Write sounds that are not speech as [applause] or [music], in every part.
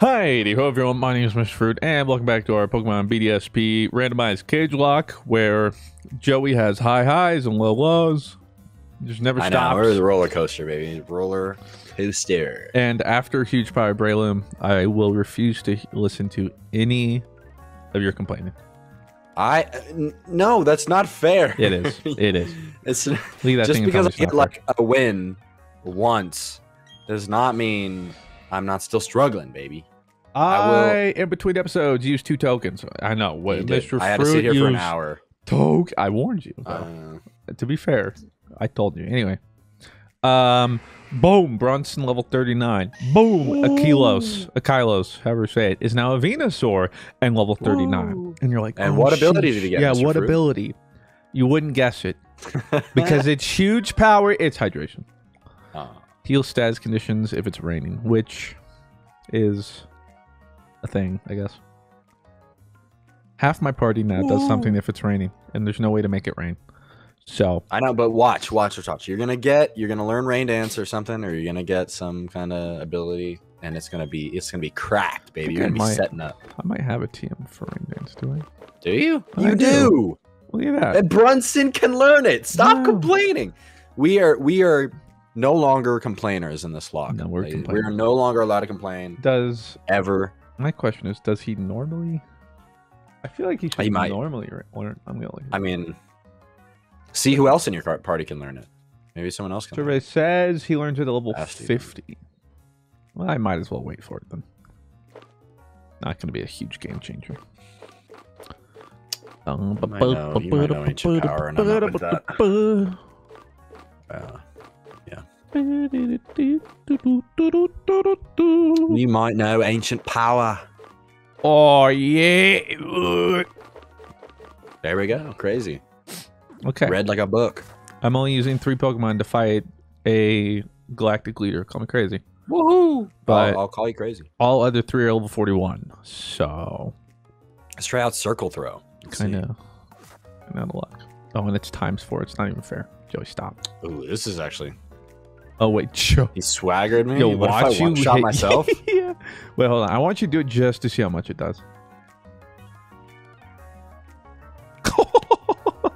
Hi, hello everyone. My name is Mr. Fruit, and welcome back to our Pokemon BDSP randomized Cagelocke, where Joey has high highs and low lows. Just never I know, stops. we're the roller coaster, baby. Roller coaster. and after Huge Power Breloom, I will refuse to listen to any of your complaining. I no, that's not fair. It is. [laughs] It is. it's just because I get like a win once does not mean I'm not still struggling, baby. I I, in between episodes, use two tokens. I know what. Mr. I had to sit here for an hour. Toke. I warned you. Uh, to be fair, I told you. Anyway. Um boom, Bronson level 39. Boom, Akilos, Akilos, however you say it, is now a Venusaur and level 39. And you're like, And oh, what ability did he get, Yeah, Mr. what Fruit? ability? You wouldn't guess it. [laughs] Because it's huge power, it's hydration. uh, Heal status conditions if it's raining, which is a thing, I guess. Half my party now does something if it's raining, and there's no way to make it rain. So I know, but watch, watch, watch, watch. You're gonna get, you're gonna learn rain dance or something, or you're gonna get some kind of ability, and it's gonna be, it's gonna be cracked, baby. You're gonna be might. setting up. I might have a TM for rain Dance, do I? Do you? I You do. do. Look at that. And Brunson can learn it. Stop No. complaining. We are we are no longer complainers in this lock. No, we're Like, we are no longer allowed to complain Does ever. My question is, does he normally? I feel like he should He might. normally learn. I'm gonna look. I mean, see who else in your party can learn it. Maybe someone else can. learn Survey it. says he learns it at level. 50. Well, I might as well wait for it then. Not going to be a huge game changer. might know- you might know ancient power, and I'm not with [laughs] that. Uh, you might know ancient power. Oh yeah. There we go. Crazy. Okay. Read like a book. I'm only using three Pokemon to fight a galactic leader. Call me crazy. Woohoo! But- I'll, I'll call you crazy. All other three are level 41. So Let's try out circle throw. Let's kind of not a lot. Oh, and it's times four. It's not even fair. Joey, stop. Ooh, this is actually. Oh wait, Joe. He swaggered me. Yo, what watch if I you shot hit- myself? [laughs] yeah. Wait, hold on. I want you to do it just to see how much it does. [laughs]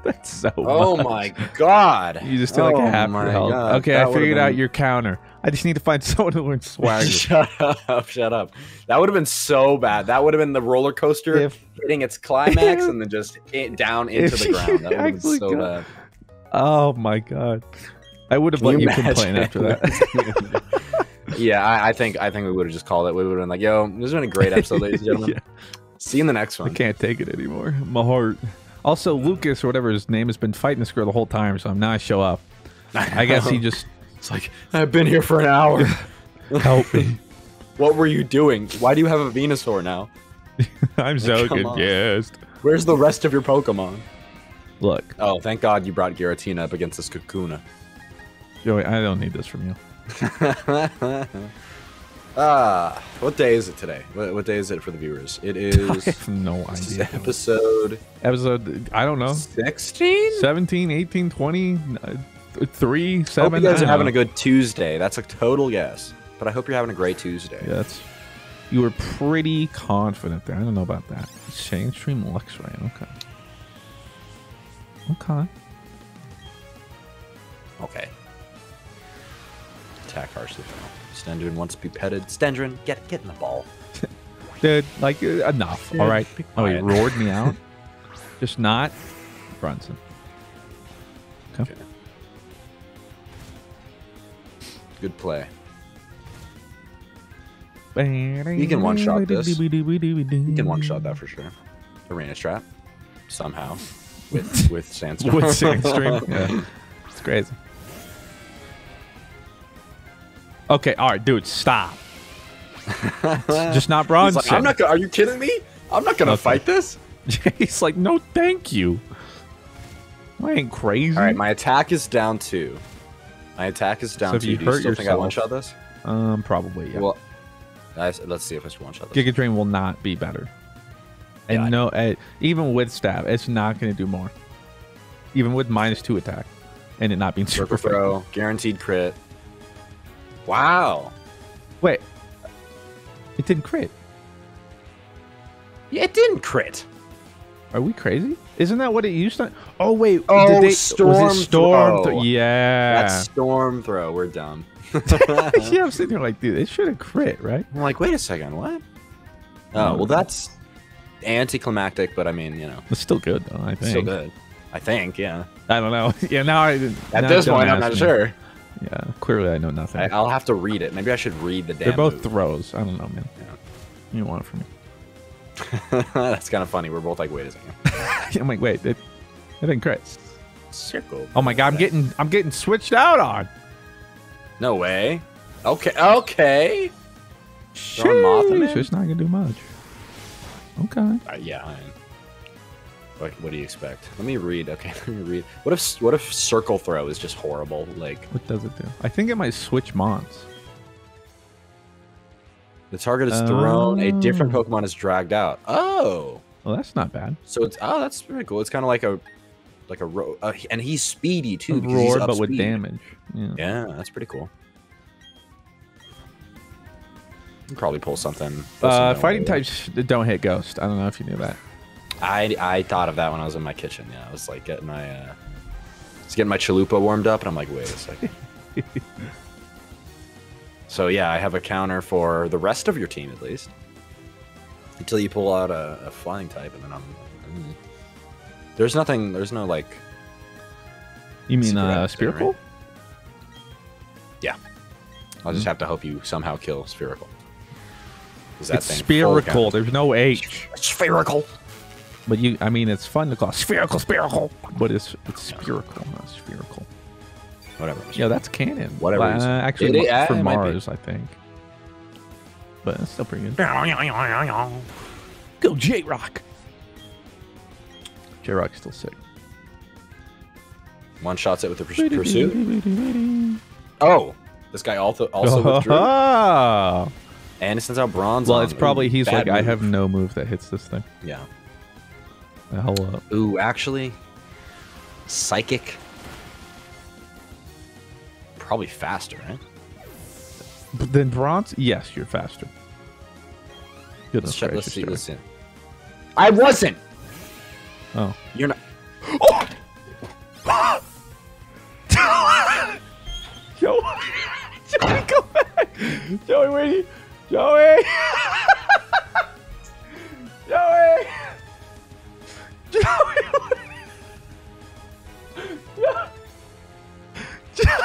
That's so. oh much. my god! You just did like Oh a half my health. God, Okay, that I figured out your counter. I just need to find [laughs] someone to learn swagger. shut up! Shut up! That would have been so bad. That would have been the roller coaster If- hitting its climax and then just down into the ground. That would have been so got- bad. oh my god. I would have let you, you complain after that. [laughs] yeah, I, I think I think we would have just called it. We would have been like, "Yo, this has been a great episode, ladies and [laughs] gentlemen. Yeah. See you in the next one." I can't take it anymore. My heart. Also, Lucas or whatever his name has been fighting this girl the whole time, so now I show up. [laughs] I guess he just It's like I've been here for an hour. help me. what were you doing? Why do you have a Venusaur now? I'm so on. confused. Where's the rest of your Pokemon? Look, Oh, thank God you brought Giratina up against this Kakuna. Joey, I don't need this from you. [laughs] ah, what day is it today? What, what day is it for the viewers? It [laughs] I have no is idea. episode Episode, I don't know. 16? 17, 18, 20, uh, 3, I hope you guys are having a good Tuesday. That's a total guess. But I hope you're having a great Tuesday. Yeah, that's. You were pretty confident there. I don't know about that. Sandstream Luxray. Okay. Okay. Okay. Attack harshly. Stendrin wants to be petted. Stendrin, get get in the ball. [laughs] Dude, like, uh, enough. Dude, all right. Oh, he roared me out. [laughs] Just not Brunson. Good play. You can one-shot this. You can one shot that for sure. Arena trap. Somehow. [laughs] With with Sandstorm. With Sandstream. Yeah. It's crazy. Okay, all right, dude, stop. [laughs] Just not Bronson. like, I'm not gonna, are you kidding me? I'm not gonna Okay. fight this. [laughs] He's like, no, thank you. I ain't crazy. Alright, my attack is down two. My attack is down So two. you Do you hurt still think I yourself- one shot this? um, probably yeah. Well I, let's see if I one shot this. Giga Drain will not be better. And no, uh, even with stab, it's not going to do more. Even with minus two attack, and it not being [laughs] super throw, guaranteed crit. Wow. Wait, it didn't crit. Yeah, it didn't crit. Are we crazy? Isn't that what it used to? Oh wait, Oh, did they, storm was it storm? throw. Thro- yeah. That's storm throw. We're dumb. [laughs] yeah, I'm sitting here like, dude, it should have crit, right? I'm like, wait a second, what? Oh, well, mm. that's anticlimactic, but I mean, you know, It's still good though. I think. It's still good. I think, yeah. I don't know. [laughs] Yeah, now I. At now this point, I'm not me. sure. Yeah, clearly I know nothing. I, I'll have to read it. Maybe I should read the damn. They're both throws. I don't know, man. Yeah. You want it from me? [laughs] That's kind of funny. We're both like, wait a second. [laughs] I'm like, wait, it, it didn't crit. Circle. Oh my god, I'm getting, I'm getting switched out on. No way. Okay. Okay. Sheesh, It's not gonna do much. Okay. Uh, yeah. I, what, what do you expect? Let me read. Okay, [laughs] let me read. What if what if circle throw is just horrible? Like What does it do? I think it might switch mons. the target is thrown, a different Oh. Pokemon is dragged out. Oh, Well, that's not bad. so it's oh that's pretty cool. It's kind of like a like a ro- uh, and he's speedy too. because he's Roar, but with damage. Yeah. Yeah, that's pretty cool. Probably pull something. Uh, fighting types don't hit ghost. I don't know if you knew that. I I thought of that when I was in my kitchen. Yeah, I was like getting my uh, I was getting my chalupa warmed up, and I'm like, wait a second. [laughs] so yeah, I have a counter for the rest of your team at least, until you pull out a, a flying type, and then I'm. mm. There's nothing. There's no like. You mean uh, spherical? right? I'll Hmm. just have to hope you somehow kill spherical. 'Cause that It's spherical. There's no H. Spherical. But you, I mean, it's fun to call spherical, spherical. But it's it's spherical, not spherical. Whatever. Yeah, that's canon. Whatever. Uh, actually, It- it- for it. Mars, I think. But it's still pretty good. Go J Rock. J Rock's still sick. One shots it with the pursuit. Oh, this guy also also [laughs] withdrew. Oh. And it sends out bronze. Well, on. it's probably Ooh, he's bad like, I have no move that hits this thing. Yeah. The hell up. Ooh, actually, psychic. Probably faster, right? But then bronze, yes, you're faster. Goodness Let's check. Let's see. Let's see. I wasn't. Oh. You're not. Oh! [gasps] Joey, Joey, come back. Joey, where you? Joey. [laughs] Joey. Joey. Joey.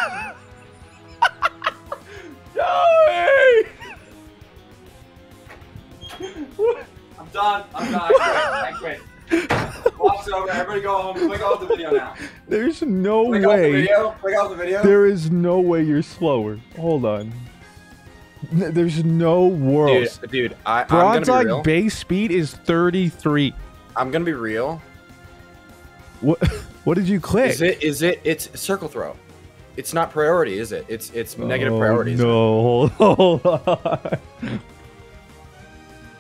I'm done. I'm done. I quit. I quit. Watch over. Everybody go home. Click off the video now. There's no Click off the way. video. Click off the video. There is no way you're slower. Hold on. There's no world. Dude, dude, I, I'm gonna be real. base speed is 33. I'm gonna be real. What [laughs] what did you click? Is it? Is it? It's circle throw. It's not priority, is it? It's it's negative Oh, priorities. No, hold, [laughs] hold on.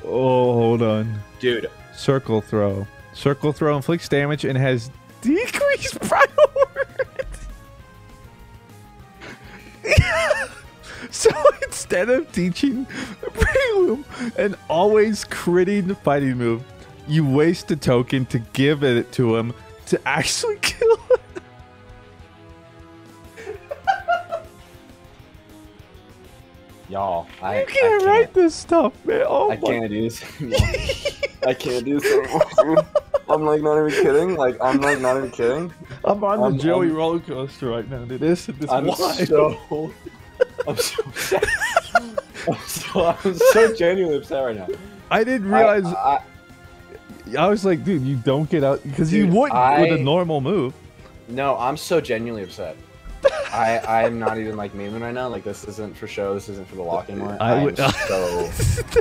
Oh, hold on. Dude, Circle throw. Circle throw inflicts damage and has decreased [laughs] priority. so instead of teaching Breloom an always critting the fighting move, you waste a token to give it to him to actually [laughs] kill him. y'all, I You can't, write this stuff, man. Oh I my can't do this. [laughs] I can't do this. I'm like not even kidding. Like I'm like not even kidding. I'm on the I'm- Joey I'm- roller coaster right now, dude. This, this I'm wild. so. [laughs] I'm so upset. I'm so, I'm so genuinely upset right now. I didn't realize. I, I, I, was like, dude, you don't get out because you wouldn't with a normal move. no, I'm so genuinely upset. I I'm not even like memeing right now. Like this isn't for show. This isn't for the walk anymore. I I'm would- so.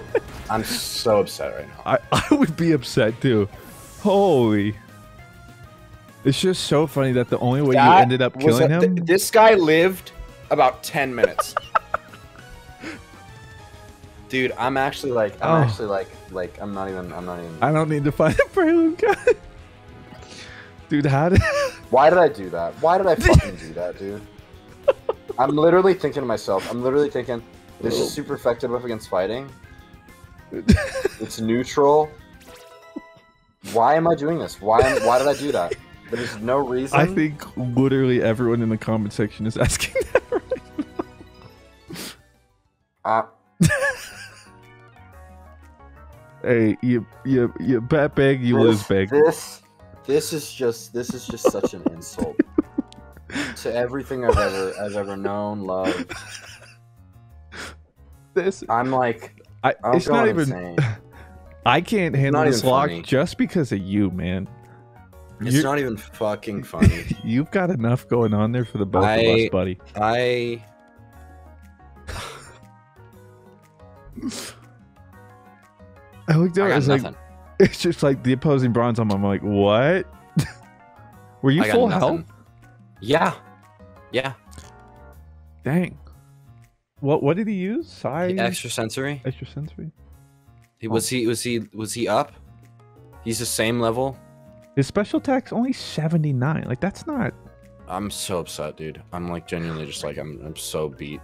[laughs] I'm so upset right now. I, I would be upset too. Holy. It's just so funny that the only way you ended up killing a- him. th- this guy lived about 10 minutes. Dude, I'm actually like, I'm Oh. actually like, like, I'm not even, I'm not even. I don't need to find a prelude guy. Dude, how did. [laughs] Why did I do that? Why did I [laughs] fucking do that, dude? I'm literally thinking to myself, I'm literally thinking, this is super effective up against fighting. [laughs] It's neutral. Why am I doing this? Why? Am, why did I do that? There's no reason. I think literally everyone in the comment section is asking that right Uh, Hey, you you you bet big, you lose this, big. This, this is just this is just such an insult [laughs] to everything I've ever I've ever known, loved. This I'm like, I, I'm it's not even. insane. [laughs] I can't handle this lock funny. just because of you, man. It's You're- not even fucking [laughs] funny. You've got enough going on there for the both of us, buddy. I I looked I at it, got it's like [laughs] it's just like the opposing Bronzong. I'm like, what? [laughs] Were you I full health? Yeah, yeah. Dang. What what did he use? Psi Extra sensory. extra sensory. He- Was oh. he? Was he? Was he up? He's the same level. His special attack's only 79. Like that's not. I'm so upset, dude. I'm like genuinely just like I'm. I'm so beat.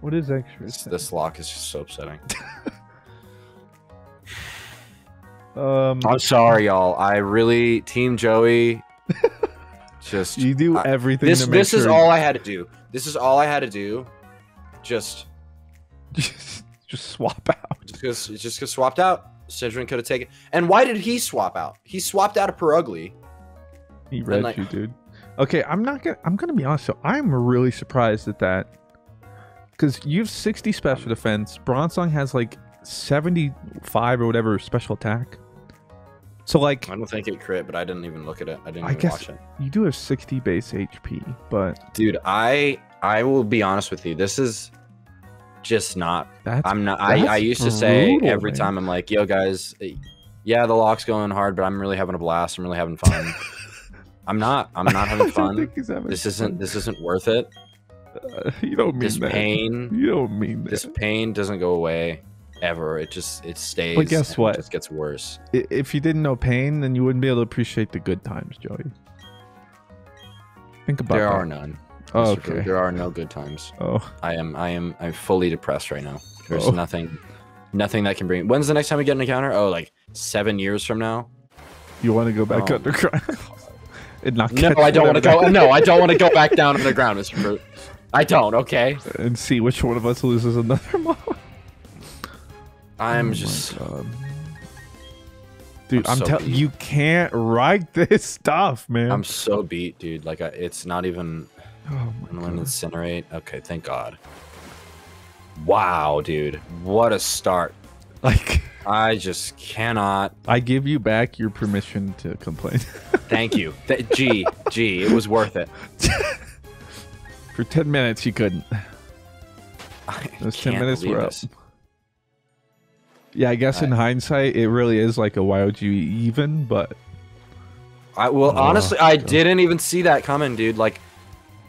What is extra? This, this lock is just so upsetting. [laughs] Um, I'm sorry, y'all. I really, Team Joey. [laughs] Just you do I- everything. this. to make This is all I had to do. This is all I had to do. Just, just, just swap out. just because, just because swapped out. Sidrin could have taken. And why did he swap out? He swapped out of Purugly. He read like- you, dude. Okay, I'm not gonna. I'm gonna be honest. So I'm really surprised at that, because you have 60 special defense. Bronzong has like 75 or whatever special attack. So like, I don't think it crit, but I didn't even look at it. I didn't I even guess- watch it. you do have 60 base HP, but Dude, I I will be honest with you. This is just not that's I'm not. I, I that's used to say every man. time I'm like, "Yo, guys, yeah, the lock's going hard, but I'm really having a blast. I'm really having fun." [laughs] I'm not. I'm not having fun. having This isn't. This isn't worth it. Uh, [laughs] you don't mean This that. pain. You don't mean that. This pain doesn't go away ever. It just it stays. But guess what? It just gets worse. If you didn't know pain, then you wouldn't be able to appreciate the good times, Joey. Think about There that. are none. Oh, okay. There are no good times. Oh, I am. I am. I'm fully depressed right now. There's Oh. nothing. Nothing that can bring. When's the next time we get an encounter? Oh, like seven years from now. you want to go back Oh. underground [laughs] and not No, I don't want to go. No, I don't want to go back down to the ground, Mr. Fruit. I don't. Okay. and see which one of us loses another [laughs] mob. I'm Oh just. Dude, I'm I'm, so telling you can't write [laughs] this stuff, man. I'm so beat, dude. Like I, it's not even. oh I'm my gonna God. incinerate. Okay, thank God. Wow, dude, what a start! [laughs] Like, I just cannot. I give you back your permission to complain. [laughs] Thank you. Th- gee, gee, it was worth it. For ten minutes, you couldn't. I Those ten can't minutes believe were up. this. Yeah, I guess in I- hindsight, it really is like a YOG even, but I well, Oh, honestly, I didn't even see that coming, dude. Like,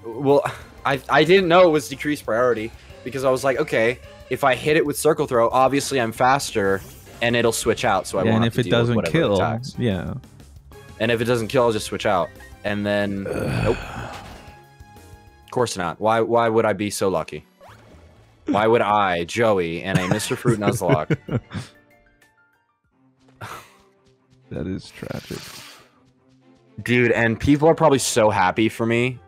well, I I didn't know it was decreased priority because I was like, okay, if I hit it with circle throw, obviously I'm faster, and it'll switch out. So I yeah, won't and if it doesn't kill, attacks. yeah, And if it doesn't kill, I'll just switch out. And then, nope. Of course not. Why? Why would I be so lucky? Why would I, Joey, and a Mr. Fruit Nuzlocke? [laughs] that is tragic. dude? And people are probably so happy for me,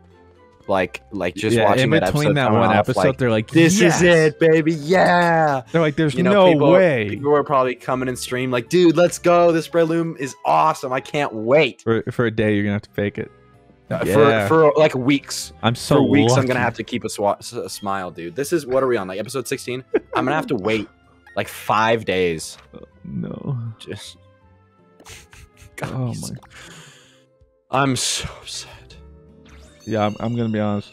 like, like just yeah, watching in that between episode. that one off, episode, like, they're like, this "Yes!" is it, baby. Yeah. They're like, "There's You know, no people, way." People are probably coming and stream like, dude, let's go. This Breloom is awesome. I can't wait. For, for a day, you're gonna have to fake it. Yeah. For for like weeks. I'm so for weeks, I'm gonna have to keep a, swa- s- a smile, dude. This is what are we on? Like episode 16? I'm gonna have to wait like five days. No. Just. Oh God, Oh my. I'm so upset. Yeah, I'm, I'm gonna be honest.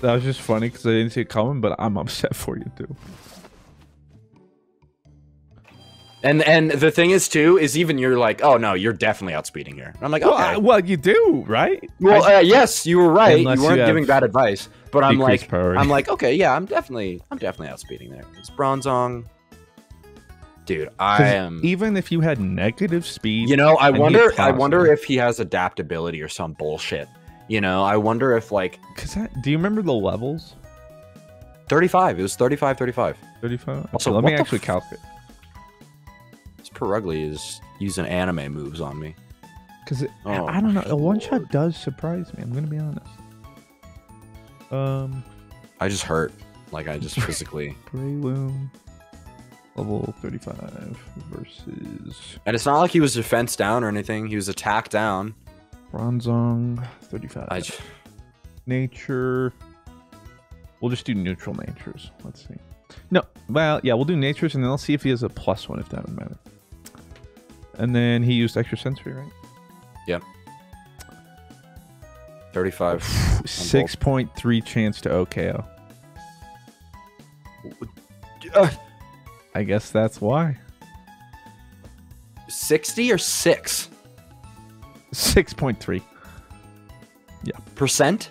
That was just funny because I didn't see it coming, but I'm upset for you too. And and the thing is too is even you're like, oh no, you're definitely outspeeding here. And I'm like, Well, okay. I- well, you do, right? well, uh, yes, you were right. Unless You you weren't have giving bad advice, but I'm like, priority. I'm like, okay, yeah, I'm definitely, I'm definitely outspeeding there. It's Bronzong, dude. I am. Even if you had negative speed, You know, I wonder. I wonder if he has adaptability or some bullshit. You know, I wonder if like Cause that, do you remember the levels? 35. It was 35, 35. 35. Also, Okay, let me actually calculate. Purugly is using anime moves on me. Because Oh I don't know. A one shot does surprise me. I'm gonna be honest. Um, I just hurt. Like I just [laughs] physically. Breloom, level 35 versus And it's not like he was defense down or anything. He was attack down. Bronzong, 35. I Nature. We'll just do neutral natures. Let's see. No, well, yeah, we'll do natures, and then I'll see if he has a plus one if that would matter. And then he used extra sensory, right? 35. Six point three chance to OKO. Uh, I guess that's why. 60 or 6 Six point three Yeah. percent?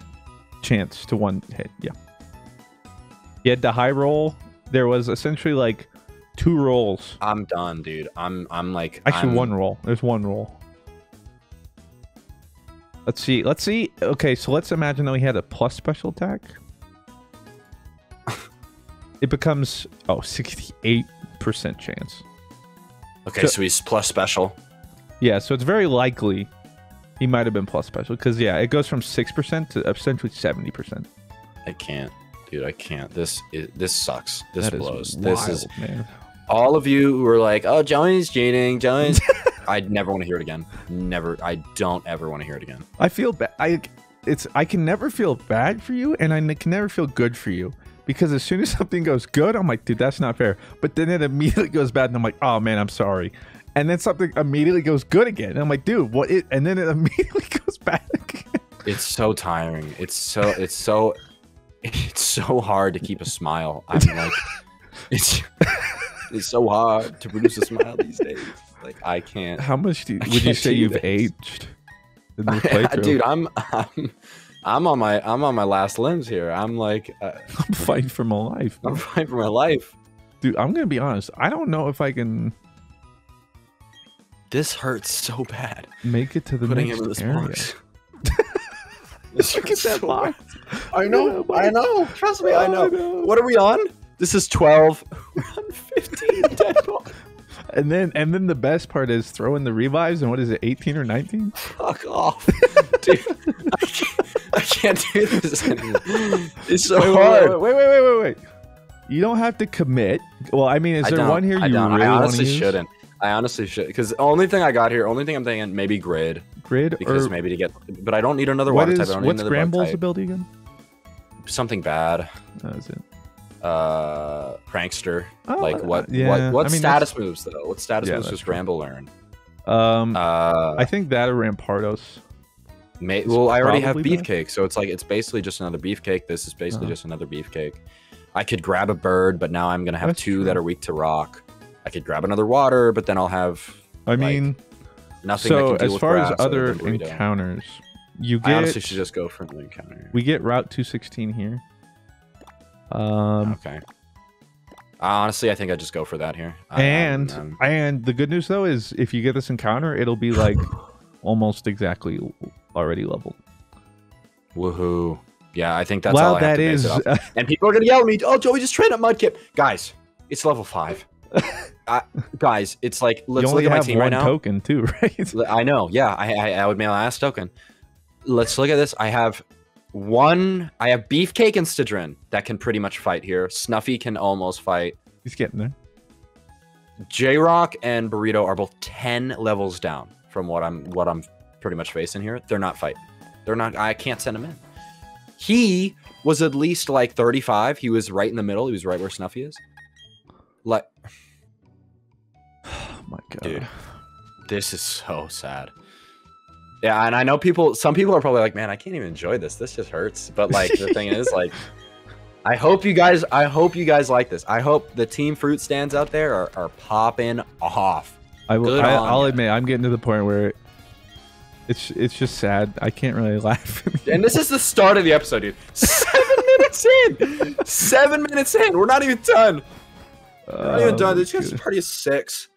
chance to one hit. Yeah. He had the high roll. There was essentially like two rolls. I'm done, dude. I'm I'm like Actually, I'm- one roll. There's one roll. Let's see. Let's see. Okay, so let's imagine that we had a plus special attack. [laughs] it becomes oh 68% chance. Okay, So- so he's plus special. Yeah, so it's very likely he might have been plus special because yeah, it goes from 6% to essentially 70%. I can't, dude. I can't. This is this sucks. This That blows. wild, This is man. All of you who are like, "Oh, Johnny's cheating." Johnny's. [laughs] I'd never want to hear it again. Never. I don't ever want to hear it again. I feel bad. I it's I can never feel bad for you, and I can never feel good for you because as soon as [laughs] something goes good, I'm like, dude, that's not fair. But then it immediately goes bad, and I'm like, oh man, I'm sorry. And then something immediately goes good again, and I'm like, dude, what? It, and then it [laughs] immediately goes bad again. It's so tiring. It's so. It's so. It's so hard to keep a smile. I'm like, it's. It's so hard to produce a smile these days. Like I can't. How much do you, would you say you've this. aged in this [laughs] playthrough? Dude, I'm, I'm. I'm on my. I'm on my last limbs here. I'm like. Uh, [laughs] I'm fighting for my life, I'm fighting for my life. dude. I'm gonna be honest. I don't know if I can This hurts so bad. make it to the Putting next him in this area. box. [laughs] Look at that so box. I know. I know. Trust me. I Oh, know. What are we on? This is 12. [laughs] We're on 15. dead bodies. And then and then the best part is throw in the revives and what is it, 18 or 19? Fuck off. [laughs] Dude, I can't, I can't do this anymore. It's so wait, hard. Wait, wait, wait, wait, wait, wait. You don't have to commit. Well, I mean, is I there one here I you don't. really I want to honestly shouldn't. I honestly should. Because the only thing I got here, only thing I'm thinking, maybe grid. Grid Because or maybe to get. But I don't need another what water is type. I don't need what's another bug Granbull's type. ability again? Something bad. Oh, is it? Uh, prankster. Oh, like uh, what? yeah, What? What I mean, status moves though? What status Yeah, moves does true. Learn? Um, Uh, I think that or Rampardos. May, well, I already have beefcake, so it's like it's basically just another beefcake. This is basically Uh-huh. just another beefcake. I could grab a bird, but now I'm gonna have That's two true. that are weak to rock. I could grab another water, but then I'll have I mean, nothing. so that can deal as far grass as other encounters, you I honestly should just go for an encounter. we get Route 216 here. Um, okay. Honestly, I think I just go for that here. And and the good news though is if you get this encounter, it'll be like [laughs] almost exactly already leveled. woohoo! Yeah, I think that's well, all I have that to is it. [laughs] And people are gonna yell at me, "Oh, Joey, just train up Mudkip." Guys, it's level five. [laughs] I, guys, it's like let's look at my team one right now. token too, right? I know. Yeah, I, I I would mail last token. Let's look at this. I have one. I have Beefcake and Stidrin that can pretty much fight here. Snuffy can almost fight. He's getting there. J Rock and Burrito are both ten levels down from what I'm what I'm pretty much facing here. They're not fighting. They're not. I can't send him in. He was at least like 35. He was right in the middle. He was right where Snuffy is. Like [sighs] Oh my god. Dude. this is so sad. Yeah, and I know people. Some people are probably like, "Man, I can't even enjoy this. This just hurts." But like, the thing is, like, [laughs] I hope you guys. I hope you guys like this. I hope the Team Fruit stands out there are, are popping off. I will. Good I, i'll ya. admit, I'm getting to the point where it's it's just sad. I can't really [laughs] laugh. And this is the start of the episode, dude. [laughs] Seven minutes in. Seven minutes in. We're not even done. We're not even Oh, done. This guy's good. party is six.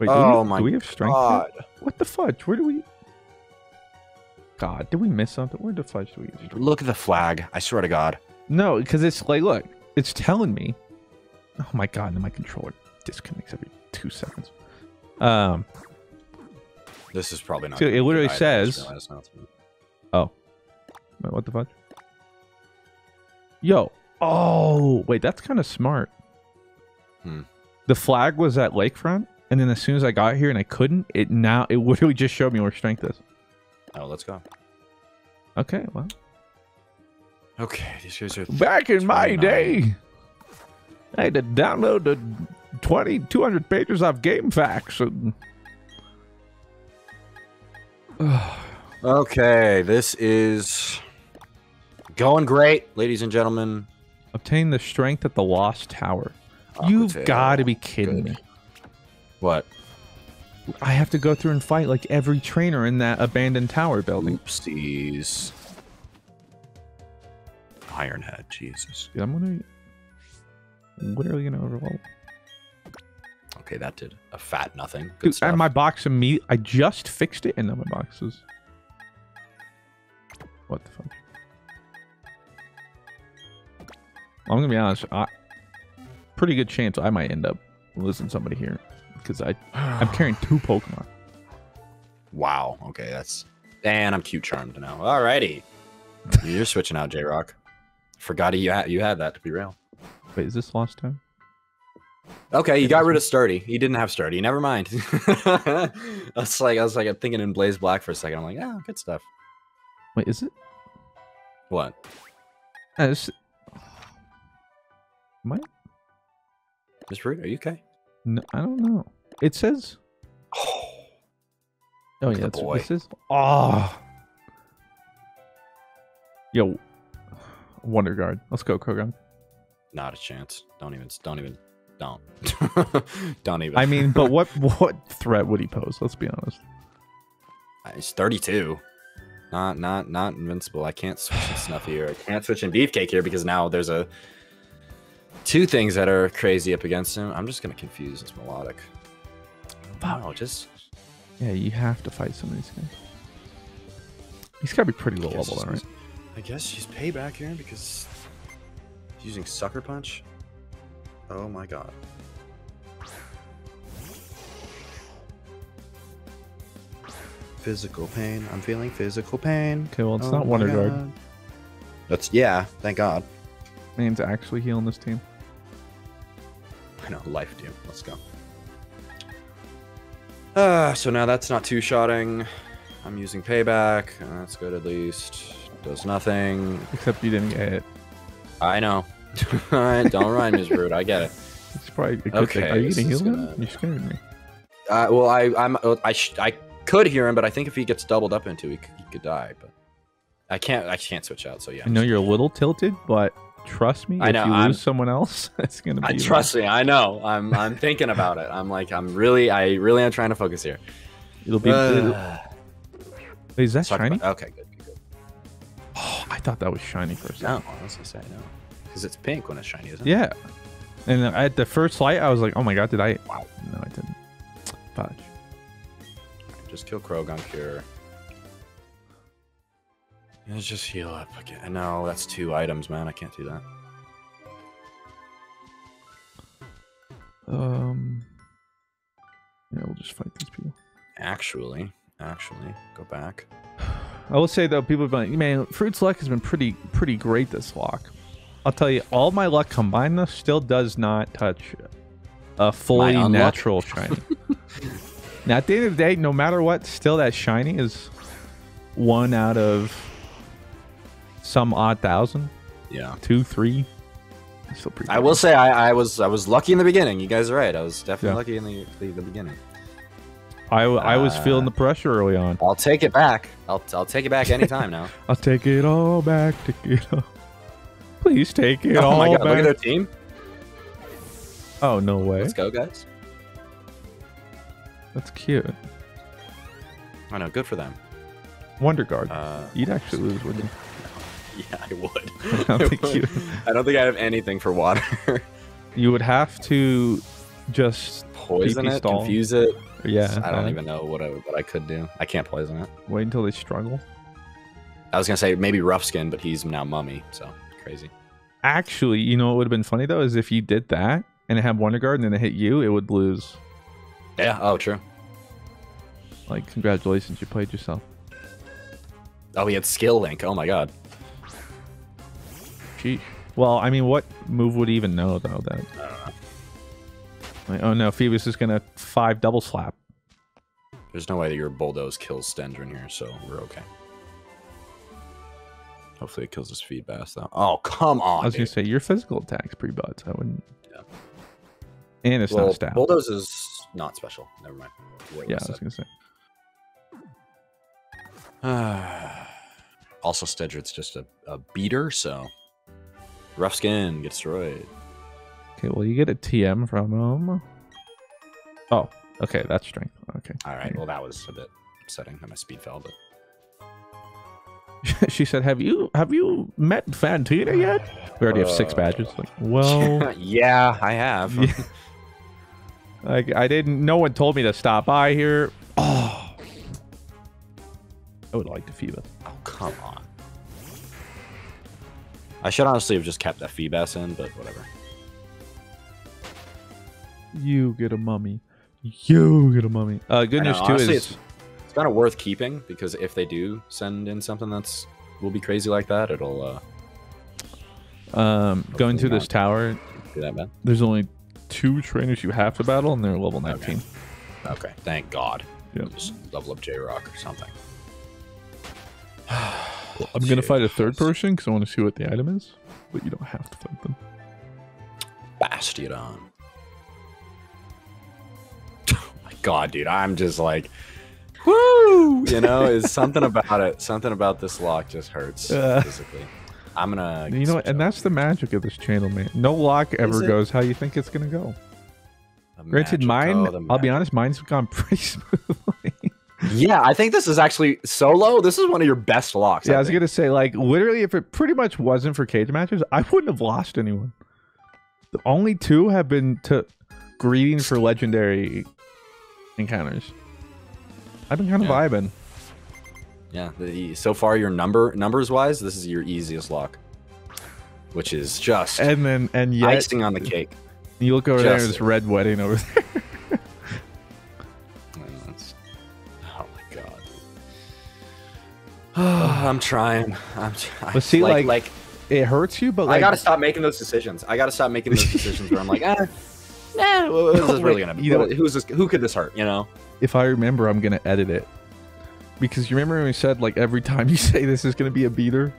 Wait, do oh we, my do we have strength? God. yet? What the fudge? Where do we? God, did we miss something? Where the fudge do we? Strength? Look at the flag. I swear to God. No, because it's like, look, it's telling me. Oh my god, and my controller disconnects every two seconds. Um, This is probably not. So it literally good item, I just says- realized now too. wait, what the fuck? Yo. Oh, wait, that's kind of smart. Hmm. The flag was at lakefront, and then as soon as I got here and I couldn't, it now it literally just showed me where strength is. Oh, let's go. Okay, well, Okay, these guys are. back in my day, I had to download the 20, 200 pages of game facts. And... [sighs] Okay, this is going great, ladies and gentlemen. Obtain the strength at the Lost Tower. You've got to be kidding Good. me. What? I have to go through and fight like every trainer in that abandoned tower building. Oopsies. Ironhead, Jesus. Dude, I'm gonna literally gonna overload. Okay, that did a fat nothing. Good Dude, stuff. and my box of meat, I just fixed it, and now my box is. What the fuck? I'm gonna be honest. I, pretty good chance I might end up losing somebody here because I I'm carrying two Pokemon. Wow. Okay, that's. And I'm cute charmed now. Alrighty. [laughs] You're switching out, J Rock. Forgot you had you had that to be real. Wait, is this lost time? Okay, you got rid of Sturdy. You didn't have Sturdy. Never mind. [laughs] I was like, I was like I'm thinking in Blaze Black for a second. I'm like, oh, good stuff. Wait, is it? What? Uh, it's- [sighs] Am I? Miss Fruit, are you okay? No, I don't know. It says. [sighs] Oh, Oh yeah, that's what this is. Oh. Yo, Wonder Guard. Let's go, Kogan. not a chance. Don't even. Don't even. Don't. [laughs] don't even. I mean, but what [laughs] what threat would he pose? Let's be honest. Uh, it's 32. Not not not invincible. I can't switch in Snuffy here. I can't switch in Beefcake here because now there's a two things that are crazy up against him. I'm just gonna confuse this melodic. Wow, just Yeah, you have to fight some of these guys. He's got to be pretty low level, then, right? I guess she's payback here because he's using Sucker Punch. Oh my god. Physical pain. I'm feeling physical pain. Okay, well, it's Oh not Wonder Guard. That's yeah, thank God. Man's actually healing this team. I know, life team. Let's go. Uh, so now that's not two shotting. I'm using payback. Uh, That's good at least. Does nothing. Except you didn't get it. I know. [laughs] Don't rhyme is rude. I get it. It's probably Okay. Are you gonna heal him? gonna- You scared me. Uh, well, I I'm uh, I sh- I could hear him, but I think if he gets doubled up into, he, c- he could die. But I can't I can't switch out. So yeah. I know you're a little tilted, but trust me, I if know, you I'm- lose someone else, [laughs] it's gonna be. I trust me. I know. I'm I'm thinking about it. I'm like I'm really I really am trying to focus here. It'll be. Uh, Wait, is that shiny? Okay, good, good, good. Oh, I thought that was shiny for a second. No, I was gonna say no, because it's pink when it's shiny, isn't it? Yeah. And at the first light, I was like, "Oh my god, did I?" Wow. No, I didn't. Fudge. Just kill Krogon Cure. Let's just heal up again. No, that's two items, man. I can't do that. Um. Yeah, we'll just fight these people. Actually, actually, go back. I will say though, people have been man, Fruit's luck has been pretty pretty great this lock. I'll tell you, all my luck combined though still does not touch a fully natural shiny. [laughs] now at the end of the day, no matter what, still that shiny is one out of some odd thousand, Yeah. two, three. Still pretty. I will say I, I was I was lucky in the beginning. You guys are right. I was definitely Yeah. lucky in the, the the beginning. I, I was Uh, feeling the pressure early on. I'll take it back. I'll I'll take it back anytime now. [laughs] I'll take it all back. Take it all. Please take it all back. oh my god! back. Look at their team. Oh no way. Let's go, guys. That's cute. I know. Good for them. Wonder Guard. Uh, You'd actually lose, wouldn't you? [laughs] yeah, I would. [laughs] I don't think would. you- I don't think I have anything for water. [laughs] You would have to just Poison it, stall. confuse it. yeah. I don't uh, even know what I, what I could do. I can't poison it. wait until they struggle. I was gonna say maybe rough skin, but he's now mummy, so crazy. Actually, you know what would have been funny though is if you did that and it had Wonder Guard and then it hit you, it would lose. Yeah. Oh, true. Like, congratulations, you played yourself. Oh, he had skill link. Oh my god. Sheesh. Well, I mean, what move would even know though? That. Like, oh no, Feebas is gonna five double slap. There's no way that your bulldoze kills Stendrin here, so we're okay. Hopefully it kills his Feebas though. Oh come on! I was gonna say your physical attacks pretty buds. I wouldn't. Yeah. And it's well, not stab. bulldoze is not special. Never mind. What yeah, I was gonna say. [sighs] also, Stedrid's just a, a beater, so rough skin get destroyed. Okay, well you get a TM from him. Oh, okay, that's strength. Okay. All right. Well, that was a bit upsetting that my speed fell, but [laughs] she said, "Have you have you met Fantina yet?" We already have six Uh, badges. Like, well, [laughs] yeah, I have. [laughs] yeah. like I didn't. No one told me to stop by here. Oh, [sighs] I would like to feed it. Oh, come on. I should honestly have just kept that Feebas in, but whatever. You get a mummy. You get a mummy. Uh, good know, news too honestly, is It's kind of worth keeping because if they do send in something that's will be crazy like that, it'll uh, um, going through this tower. that bad. There's only two trainers you have to battle, and they're level 19. Okay, thank God. Yep. Just level up J Rock or something. [sighs] [sighs] I'm gonna fight a third person because I want to see what the item is, but you don't have to fight them. Bastion. Oh my God, dude, I'm just like, woo! You know, is [laughs] something about it. Something about this lock just hurts Uh. physically. I'm gonna. You know, what? and that's the magic of this channel, man. No lock ever goes how you think it's gonna go. Granted, magic. mine. Oh, I'll be honest, mine's gone [laughs] pretty smoothly. Yeah, I think this is actually solo. This is one of your best locks. yeah, I I was gonna say, like, literally, if it pretty much wasn't for cage matches, I wouldn't have lost anyone. The only two have been to greeting for legendary encounters. I've been kind of Yeah. vibing. Yeah, the, so far your number numbers wise, this is your easiest lock, which is just And then, and yet, icing on the cake. you look over there, and just- this red wedding over there. [laughs] [sighs] I'm trying. I'm trying. But see, like, like, It hurts you, but I gotta stop making those decisions. I gotta stop making those decisions where I'm like, [laughs] ah, nah, what is this really gonna be? You know- Who's this? Who could this hurt? You know? if I remember, I'm gonna edit it because you remember when we said like every time you [laughs] say this is gonna be a beater,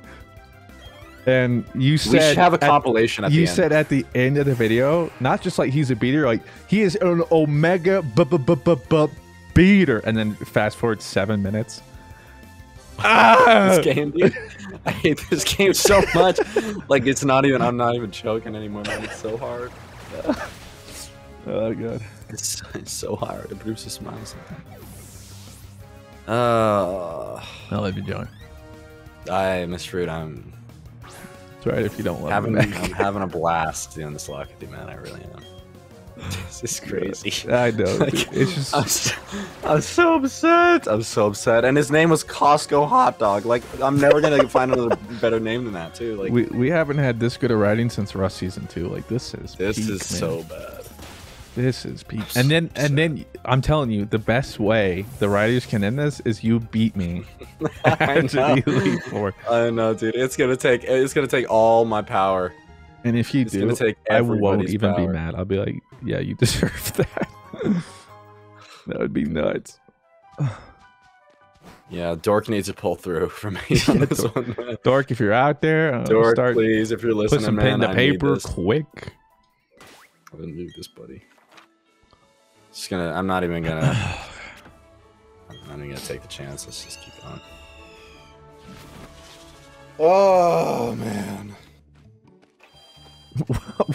and you we said should have a compilation at you the end. said at the end of the video, not just like he's a beater, like he is an omega bu- bu- bu- bu- beater, and then fast forward seven minutes. Ah! this game, dude. I hate this game so much. like it's not even. I'm not even joking anymore, man. It's so hard. Oh god. It's, it's so hard. It produces smiles. Uh, I'll let you join. I Miss Fruit. I'm It's right if you don't love having. me I'm having a blast doing this lock with you, man. I really am. This is crazy. [laughs] I know. Like. It's just I'm so, I'm so upset. I'm so upset. And his name was Costco Hot Dog. Like I'm never gonna [laughs] find another better name than that too. Like we we haven't had this good a writing since Rust season two. Like this is this peak, is man. so bad. This is peak. And then and then I'm telling you, the best way the writers can end this is you beat me [laughs] I to know. the Elite Four. I know, dude. It's gonna take. It's gonna take all my power. And if you It's do, gonna take I won't everybody's even be mad. I'll be like, yeah, you [laughs] deserve that. [laughs] that would be nuts. [sighs] Yeah, Dork needs to pull through for me on this one. Dork, if you're out there, uh, Dork, start please, if you're listening, put some man, pen to I paper this. quick. I'm gonna move this, buddy. Just gonna. I'm not even gonna. [sighs] I'm not even gonna take the chance. Let's just keep going. Oh man.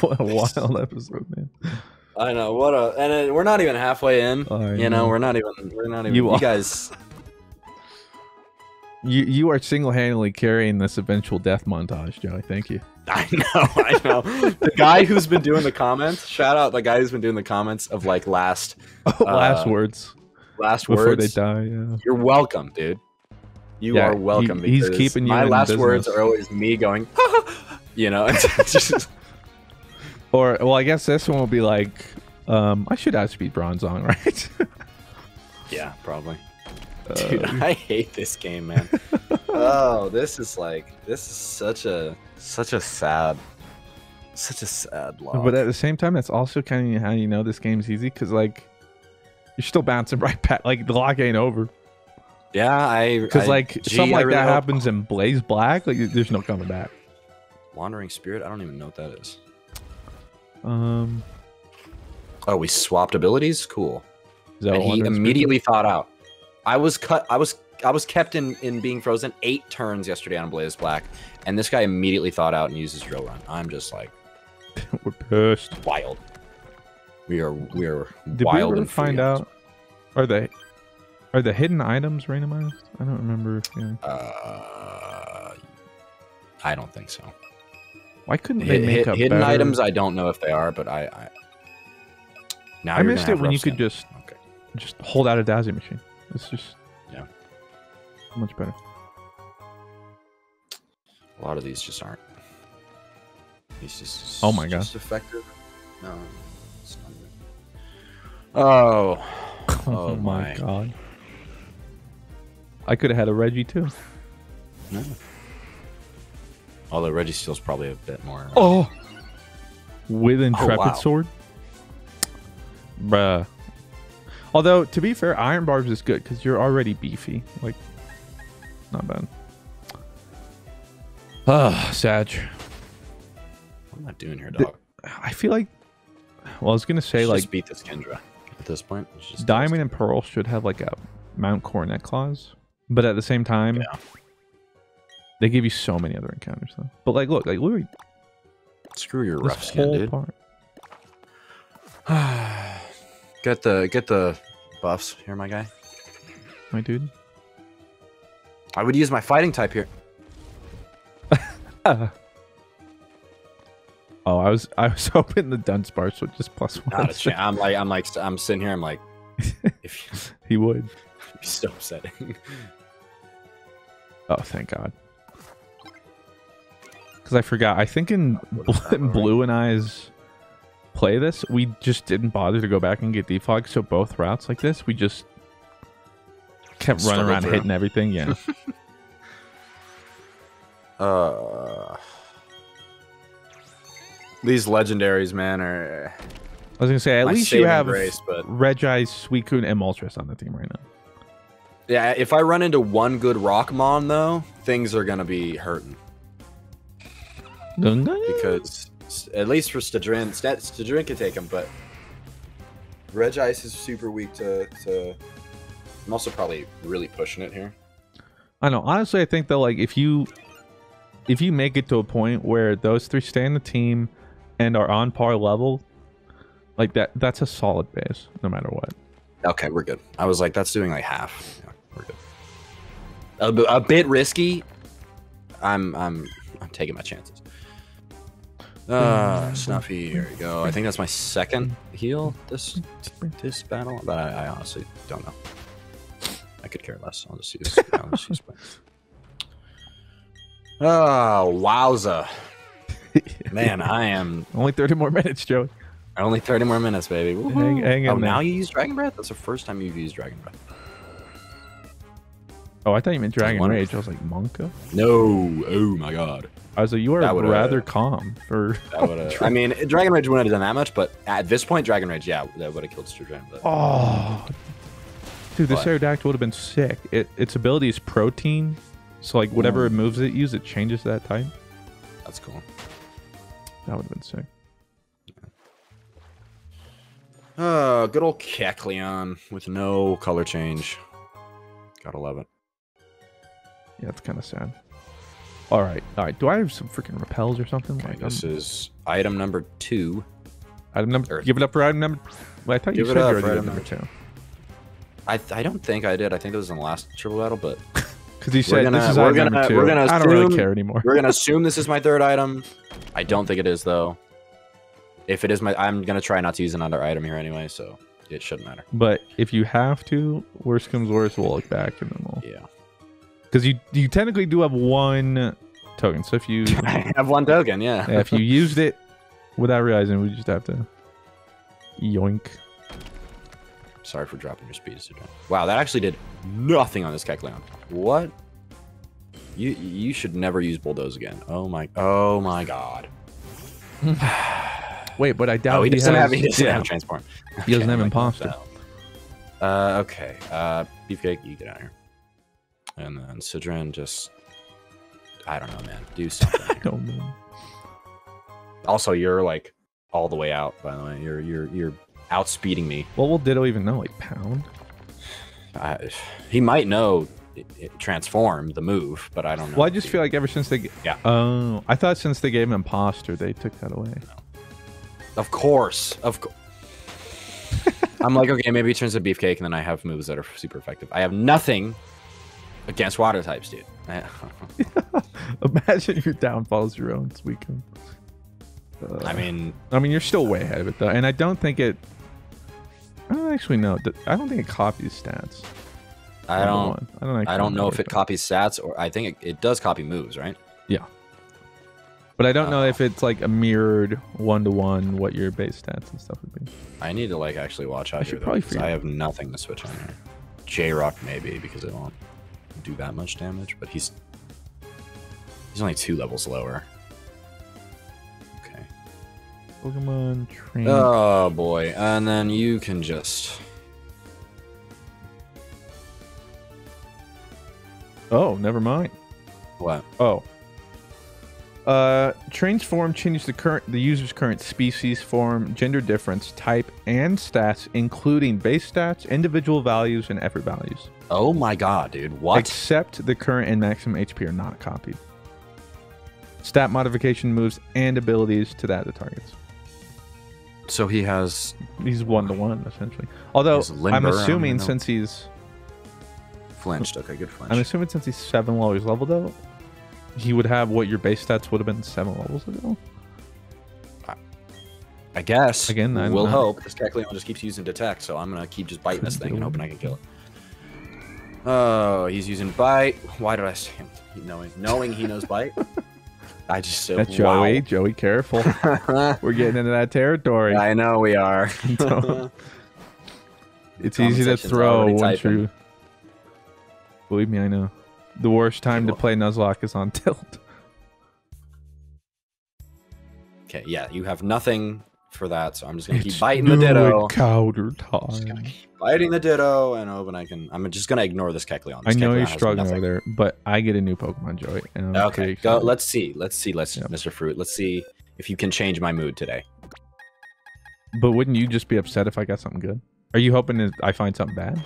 What a wild episode, man. I know what a, and it, we're not even halfway in. I you know. know, we're not even, we're not even. You You, guys, You you are single handedly carrying this eventual death montage, Joey. Thank you. [laughs] I know, I know. [laughs] the guy who's been doing the comments, shout out the guy who's been doing the comments of like last, [laughs] Last Uh, words last before words. they die. Yeah. You're welcome, dude. You Yeah, are welcome. he- he's keeping you My last business. words are always me going, you know. It's just, Or well, I guess this one will be like, Um, I should have speed Bronzong, [laughs] right? Yeah, probably. Dude, [laughs] I hate this game, man. [laughs] oh, this is like this is such a such a sad such a sad log. but at the same time, that's also kind of how you know this game's easy because like you're still bouncing right back. Like the lock ain't over yeah, I because like gee, something like really that hope- happens in Blaze Black. Like there's no coming back. Wandering Spirit. I don't even know what that is. Um, Oh, we swapped abilities. Cool. is that and he immediately thought out. I was cut. I was I was kept in in being frozen eight turns yesterday on Blaze Black, and this guy immediately thought out and uses drill run. I'm just like [laughs] We're pissed. wild. We are we are Did wild we ever and find out? Are they are the hidden items randomized? I don't remember. Yeah. Uh, I don't think so. Why couldn't they Hid- make a hidden better... items, I don't know if they are, but I. I now I missed it when you rough could just Okay. just hold out a dowsing machine. It's just Yeah. much better. A lot of these just aren't. These just. Oh my God. Just effective. No. It's. Oh. [laughs] Oh, Oh my my. god. I could have had a Reggie too. No. Although Registeel's probably a bit more. Oh, with intrepid wow. sword, bruh. Although to be fair, Iron Barbs is good because you're already beefy. Like, not bad. Ah, Sag. What am I doing here, The- dog? I feel like. Well, I was gonna say like beat this Kendra at this point. Diamond and Pearl should have like a Mount Coronet clause, but at the same time, Yeah. They give you so many other encounters though. But like, look, like literally Screw your rough skin, whole dude. part. [sighs] get the get the buffs here, my guy. My dude. I would use my fighting type here. [laughs] Oh, I was I was [laughs] hoping the Dunsparce would just plus one. Not a chance. I'm like I'm like I'm sitting here. I'm like, [laughs] if he would. you so upsetting. Oh, thank God. Because I forgot. I think in, Bl- in [laughs] Blue and I's play this, we just didn't bother to go back and get defog. So both routes like this, we just kept running around through. hitting everything. Yeah. [laughs] Uh, these legendaries, man, are I was gonna say at least you have grace, but Reggie, Suicune, and Moltres on the team right now. yeah, if I run into one good Rockmon though, things are gonna be hurting because at least for Stadrin, Stad- Stadrin can take him, but Regice is super weak to. to I'm also probably really pushing it here. I know. Honestly, I think that like if you if you make it to a point where those three stay in the team and are on par level, like that that's a solid base, no matter what. Okay, we're good. I was like, that's doing like half. Yeah, we're good. A, a bit risky. I'm I'm I'm taking my chances. Uh, Snuffy. Here we go. I think that's my second heal this this battle, but I, I honestly don't know. I could care less. I'll just use. I'll just use. [laughs] Oh, wowza! [laughs] Man, I am Only 30 more minutes, Joey. only 30 more minutes, baby. Hang, hang oh, now you use Dragon Breath? That's the first time you've used Dragon Breath. Oh, I thought you meant Dragon Rage. I was like, Monka? No. Oh my god. I you are That would've- rather calm for. [laughs] That [laughs] I mean, Dragon Rage wouldn't have done that much, but at this point, Dragon Rage, yeah, that would have killed Steel Dragon. But Oh, dude, this What? Aerodactyl would have been sick. It its ability is Protean, so like whatever Ooh. moves it use, it changes that type. that's cool. That would have been sick. Oh, good old Kecleon with no color change. Gotta love it. Yeah, it's kind of sad. All right, all right. Do I have some freaking repels or something? Okay, like, this um, is item number two. item number. or- Give it up for item number. Well, I thought you Give it said you already item number two. I, I don't think I did. I think it was in the last triple battle, but [laughs] Because he said gonna- this is we're item gonna- two. we're gonna I don't really care anymore. we're gonna assume this is my third item. I don't think it is though. If it is my, I'm gonna try not to use another item here anyway, so it shouldn't matter. But if you have to, worst comes worst, we'll look back and then we'll. Yeah. Because you you technically do have one token. So if you [laughs] I have one token. Yeah. yeah, if you used it without realizing, we just have to. Yoink. Sorry for dropping your speed. Wow, that actually did nothing on this Kecleon. What? You you should never use bulldoze again. Oh my oh my god. [sighs] Wait, but I doubt Oh, he he doesn't has, have he doesn't yeah, have transform. he doesn't Okay, have I'm imposter. Uh, okay. Uh, beefcake, you get out of here. And then Sidran just, I don't know, man. Do something. [laughs] I don't know. also, you're like all the way out. By the way, you're you're you're outspeeding me. What will Ditto even know? Like pound? I, he might know it, it transform the move, but I don't know. Well, I just feel like ever since they. Yeah. Oh, I thought since they gave him imposter, they took that away. Of course, of course. I'm like, okay, maybe he turns to beefcake, and then I have moves that are super effective. I have nothing against water types, dude. [laughs] Imagine your downfalls your own weekend. Uh, I mean, I mean, you're still way ahead of it though, and I don't think it. I don't actually know. I don't think it copies stats. I don't. I don't. I don't know if it copies stats or I think it, it does copy moves, right? Yeah. But I don't know Oh. if it's like a mirrored one to one what your base stats and stuff would be. I need to like actually watch out I here should though, probably 'cause figure- I have nothing to switch on here. J Rock maybe because it won't do that much damage, but he's he's only two levels lower. Okay. Pokemon train. Oh boy, and then you can just oh, never mind. what? Oh. Uh, transform changes the current the user's current species, form, gender difference, type, and stats, including base stats, individual values, and effort values. Oh my god, dude! What? Except the current and maximum HP are not copied. Stat modification moves and abilities to that of the targets. So he has He's one to one essentially. Although limber, I I'm assuming since he's flinched. Okay, good flinch. I'm assuming since he's seven levels leveled up, he would have what your base stats would have been seven levels ago. I guess. Again, I'm we'll hope. This Kecleon just keeps using detect, so I'm gonna keep just biting this thing and hoping I can kill it. Oh, he's using bite. Why did I say him? Knowing, knowing he knows bite. I just said, That's wow. Joey. Joey, careful. [laughs] We're getting into that territory. I know we are. [laughs] [laughs] It's easy to throw once you. Believe me, I know. The worst time to play Nuzlocke is on tilt. okay, yeah, you have nothing for that, so I'm just gonna It's keep biting the ditto. encounter Just gonna time. keep biting the ditto, and oh, hoping I can. I'm just gonna ignore this Kecleon. I know Kecleon you're struggling nothing. over there, but I get a new Pokemon, Joey. I'm Okay, go. Let's see. Let's see. Let's, Yep. Mr. Fruit. Let's see if you can change my mood today. But wouldn't you just be upset if I got something good? Are you hoping that I find something bad?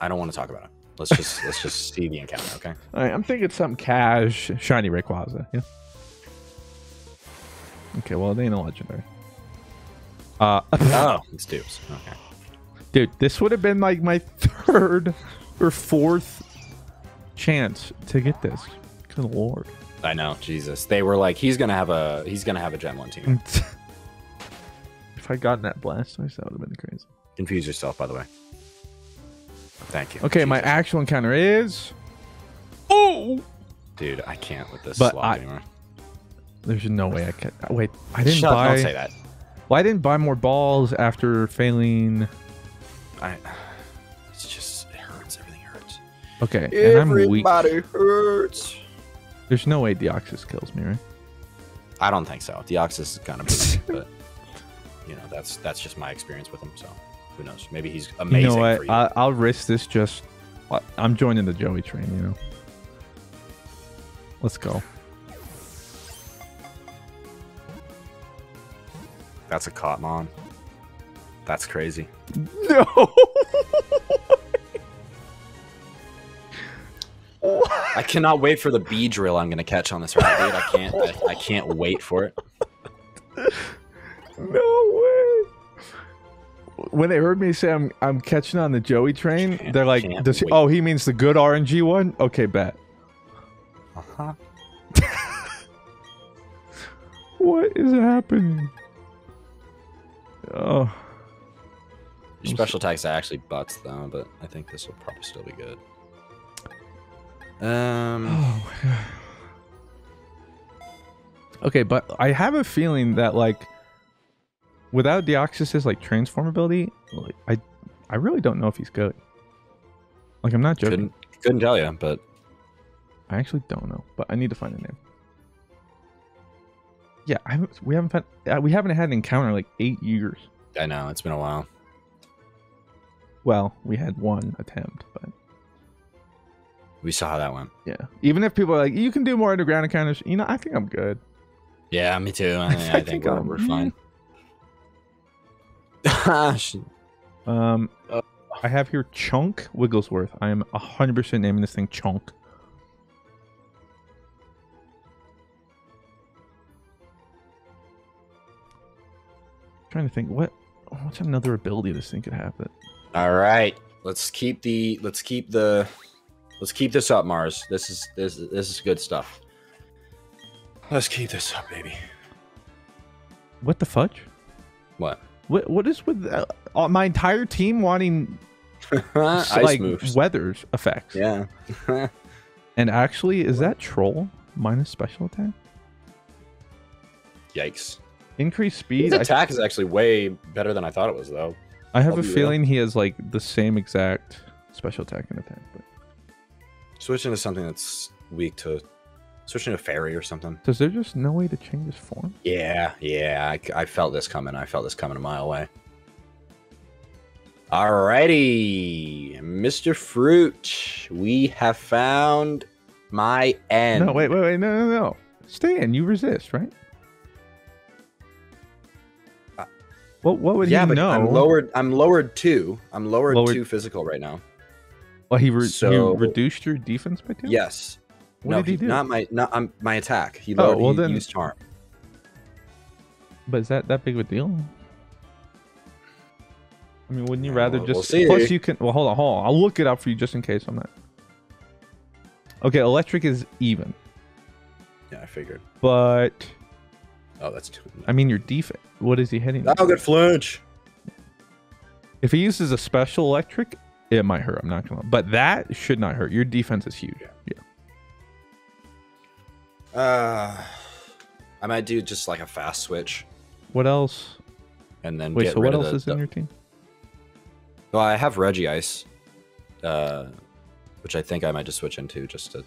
I don't want to talk about it. Let's just [laughs] let's just see the encounter, okay? All right, I'm thinking something cash, shiny Rayquaza. Yeah. Okay, well, they ain't a legendary. Uh, [laughs] Oh, it's dupes. Okay. dude, this would have been like my [laughs] third or fourth chance to get this. Good lord. I know, Jesus. They were like, he's gonna have a he's gonna have a Gen One team. [laughs] if I gotten that Blastoise, that would have been crazy. Confuse yourself, by the way. Thank you. Okay, my actual encounter is. Oh! dude, I can't with this But slot I- anymore. There's no way I can. Wait, I didn't Shut, buy. Don't say that. Well, I didn't buy more balls after failing. I. [sighs] It's just it hurts. Everything hurts. Okay, and I'm weak. Everybody hurts. There's no way Deoxys kills me, right? I don't think so. Deoxys is kind of bougie, [laughs] but you know that's that's just my experience with him. So who knows? Maybe he's amazing you know what? you. I, I'll risk this. Just I'm joining the Joey train. You know. Let's go. That's a Cotmon. That's crazy. No. [laughs] I cannot wait for the Beedrill I'm gonna catch on this route, dude. I can't. I, I can't wait for it. no way. When they heard me say I'm I'm catching on the Joey train, Can't- they're like, Does he, "Oh, he means the good RNG one." Okay, bet. Uh-huh. [laughs] What is happening? Oh, Your special attacks actually butts though, but I think this will probably still be good. Um, oh. okay, but I have a feeling that like without Deoxys's like transform ability, like, I I really don't know if he's good. Like I'm not joking. Couldn't couldn't tell you, but I actually don't know, but I need to find a name. Yeah, I haven't, we haven't had, uh, we haven't had an encounter in like eight years. I know it's been a while. Well, we had one attempt, but We saw how that went. yeah. Even if people are like, you can do more underground encounters, you know, I think I'm good. Yeah, me too. [laughs] I, I I think think we're, we're fine. [laughs] Um, Uh. I have here Chunk Wigglesworth. I am 100% naming this thing Chunk. Trying to think what what's another ability this thing could have that All right, let's keep the let's keep the let's keep this up, Mars. This is this is- this is good stuff. Let's keep this up, baby. what the fudge? What? What what is with uh, uh, my entire team wanting [laughs] like moves. weathers effects? Yeah. [laughs] And actually, is that troll minus special attack? Yikes. Increased His speed. I, attack is actually way better than I thought it was, though. I have I'll a be real. feeling he has like the same exact special attack and attack. But Switch into something that's weak to. switching to fairy or something. does there just no way to change his form? Yeah, yeah. I, I felt this coming. I felt this coming a mile away. Alrighty, Mr. Fruit, we have found my end. no, wait, wait, wait, no, no, no. Stay in. You resist, right? What what would yeah, he know? I'm lowered. I'm lowered two. I'm lowered, Lowered- two physical right now. Well, he, re- So- he reduced your defense by two. Yes. What no, did he do? Not my, not um, my attack. He lowered. Oh, lowered. well he then- used charm. But is that that big of a deal? I mean, wouldn't you rather we'll just? see. Plus, you can. Well, hold on, hold on. I'll look it up for you just in case I'm not. Okay, electric is even, Yeah, I figured. but Oh, that's two. I mean your defense. What is he hitting? I'll get flinch. If he uses a special electric, it might hurt. I'm not gonna. But that should not hurt. Your defense is huge. Yeah. Uh, I might do just like a fast switch What else? and then Wait. get So what else the, is in your team? Well, I have Reggie Ice, uh, which I think I might just switch into just to.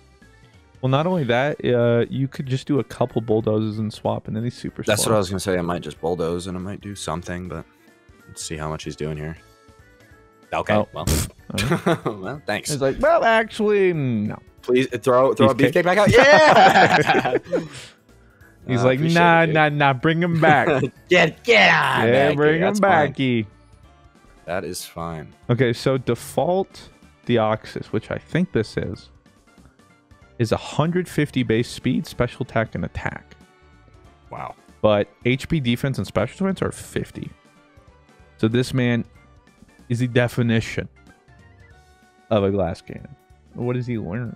Well, not only that, uh, you could just do a couple bulldozers and swap, and then he's super. That's slow. what I was gonna say. I might just bulldoze and I might do something, but let's see how much he's doing here. Okay. Oh. Well, [laughs] well, thanks. He's like, well, actually, no. Please throw throw a Beefcake? beefcake back out. [laughs] Yeah. He's Uh, like, nah, it, nah, nah, bring him back. [laughs] Get get out. yeah, bring him back. E. That is fine. Okay, so default Deoxys, which I think this is, is 150 base speed, special attack, and attack. Wow. But HP defense and special defense are 50. So this man is the definition of a glass cannon. What does he learn?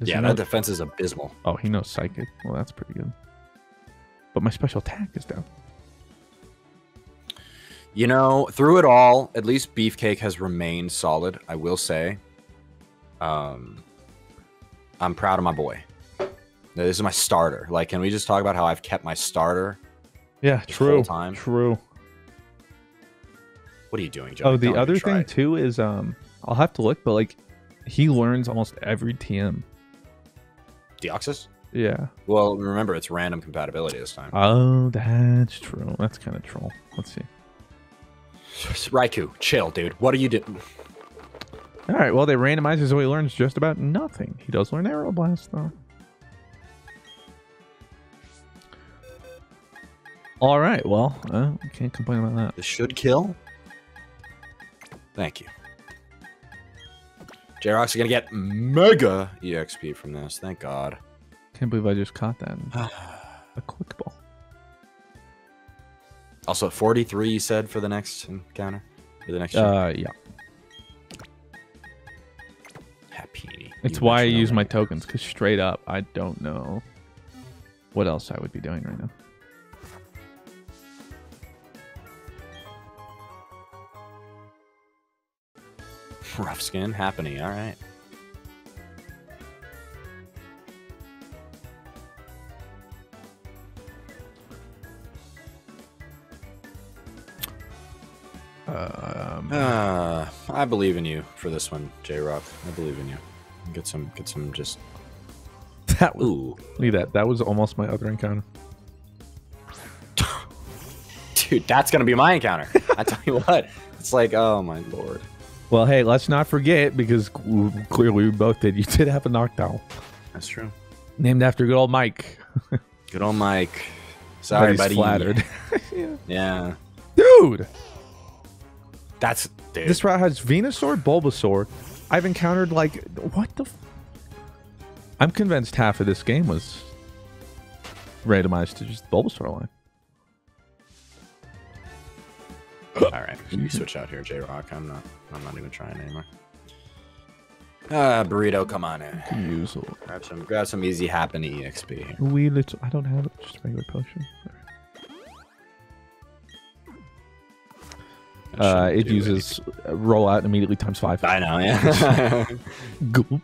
Does yeah, he that know- defense is abysmal. Oh, he knows psychic. Well, that's pretty good. But my special attack is down. You know, through it all, at least Beefcake has remained solid. I will say. Um, I'm proud of my boy. This is my starter. Like, can we just talk about how I've kept my starter? Yeah, true. time? True. What are you doing, Joe? Oh, the other thing it. too is um, I'll have to look, but like, he learns almost every TM. Deoxys? Yeah. Well, remember it's random compatibility this time. Oh, that's true. That's kind of troll. Let's see. Raikou, chill, dude. What are you doing? All right. Well, they randomize so he learns just about nothing. He does learn Aeroblast, though. All right. Well, uh, can't complain about that. This should kill. Thank you. J-Rock's gonna get mega EXP from this. Thank God. Can't believe I just caught that. [sighs] A quick ball. Also, 43 you said for the next encounter? For the next? Uh, yeah. It's why I use my tokens, because straight up, I don't know what else I would be doing right now. Rough skin happening, all right. Um, uh, I believe in you for this one, J Rock. I believe in you. Get some, get some, just [laughs] That was, ooh, look at that. That was almost my other encounter. [laughs] dude. That's gonna be my encounter. I tell you what, it's like, oh my lord. Well, hey, let's not forget because clearly we both did. You did have a knockdown That's true. named after good old Mike. [laughs] Good old Mike. Sorry, he's buddy. flattered. Yeah, Dude, that's dude. this route has Venusaur, Bulbasaur. I've encountered like what the. F- I'm convinced half of this game was randomized to just Bulbasaur line. All right, you switch out here, J Rock. I'm not. I'm not even trying anymore. Uh, burrito, come on in. Use Grab some, grab some easy happen exp. here. wee little. I don't have it. Just a regular potion. Uh, it uses uh, rollout immediately times five. I know, yeah. Gulp. [laughs]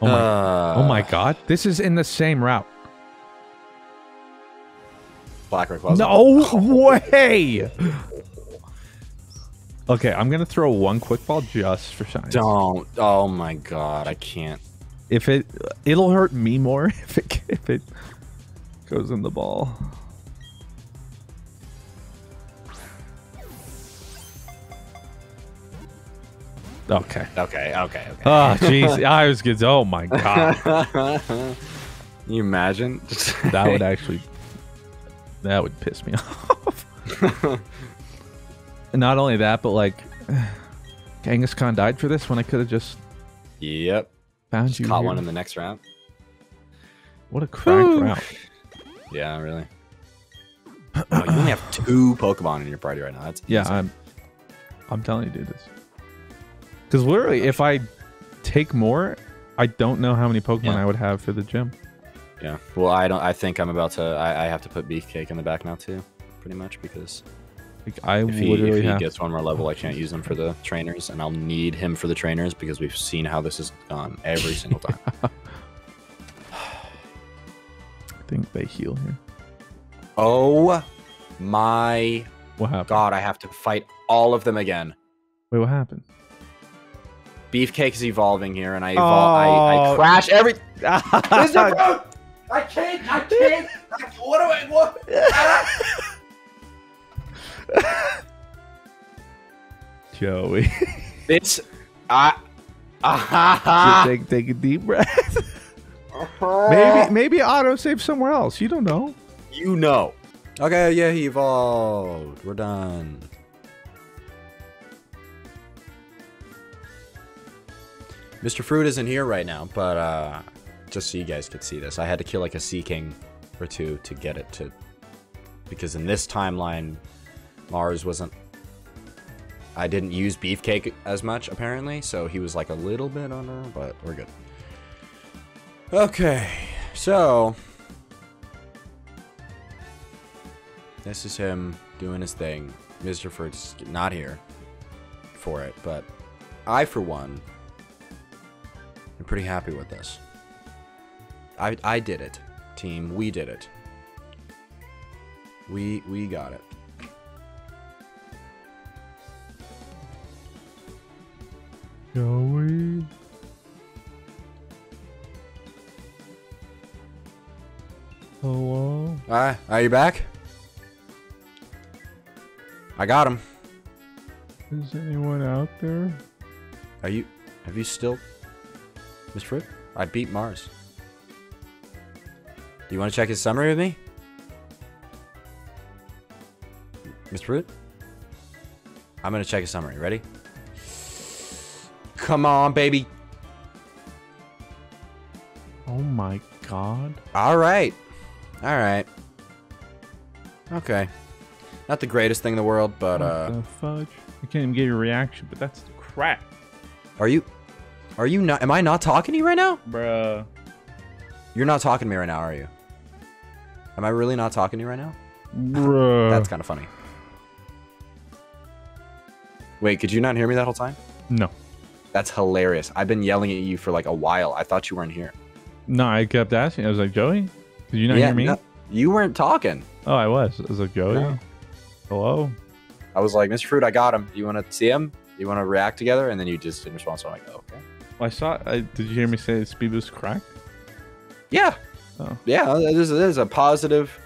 Oh my, Uh, oh my god. This is in the same route. Black Rayquaza. No way! Okay, I'm gonna throw one quick ball just for science. Don't. Oh my god, I can't. If it, it'll hurt me more [laughs] if it if it goes in the ball. Okay. Okay, okay, okay. Oh jeez, [laughs] I was good. Oh my god, [laughs] you imagine? [laughs] that would actually that would piss me off. Not only that, but like [sighs] Genghis Khan died for this when I could have just yep. found Just you. caught here. one in the next round. What a crack round. Yeah, really. Oh, you only have [clears throat] two Pokemon in your party right now. That's Yeah, insane. I'm I'm telling you, dude, this. Because literally, if I take more, I don't know how many Pokemon Yeah. I would have for the gym. yeah. Well, I don't. I think I'm about to. I, I have to put Beefcake in the back now too, pretty much because Like I if he, literally if he gets one more level, I [laughs] can't use him for the trainers, and I'll need him for the trainers because we've seen how this has gone every single time. [laughs] I think they heal here. oh my What happened? god! I have to fight all of them again. Wait, what happened? Beefcake is evolving here, and I evol- I, I Oh. crash every. [laughs] Mr. Fruit! [laughs] I can't! I can't! I, what do I? What? [laughs] Joey, This. I. Ah, take take a deep breath. maybe maybe auto save somewhere else. You don't know. You know. Okay, yeah, he evolved. We're done. Mr. Fruit isn't here right now, but uh, just so you guys could see this, I had to kill like a Sea King or two to get it to. Because in this timeline, Mars wasn't. I didn't use Beefcake as much, apparently, so he was like a little bit under, but we're good. Okay, so. This is him doing his thing. Mr. Fruit's not here for it, but I, for one, am pretty happy with this. I I did it, team. We did it. We we got it. Joey. Hello. Ah, are you back? I got him. Is anyone out there? Are you? Have you still, Mr. Fruit? I beat Mars. Do you want to check his summary with me, Mr. Fruit? I'm gonna check his summary. Ready? Come on, baby. Oh my god. All right. All right. Okay. Not the greatest thing in the world, but what uh, the fudge? I can't even get your reaction, but that's crap, are you? Are you not? Am I not talking to you right now? bruh. You're not talking to me right now, are you? Am I really not talking to you right now? Bruh. That's kind of funny. Wait, could you not hear me that whole time? no. That's hilarious. I've been yelling at you for like a while. I thought you weren't here. No, I kept asking. I was like, Joey, did you not hear me? no, you weren't talking. Oh, I was. I was like, Joey, No. hello. I was like, Mr. Fruit, I got him. Do you want to see him? Do you want to react together? And then you just didn't respond. So I'm like, oh. I saw. I, did you hear me say speed boost cracked? Yeah. Oh. Yeah, this is, a positive.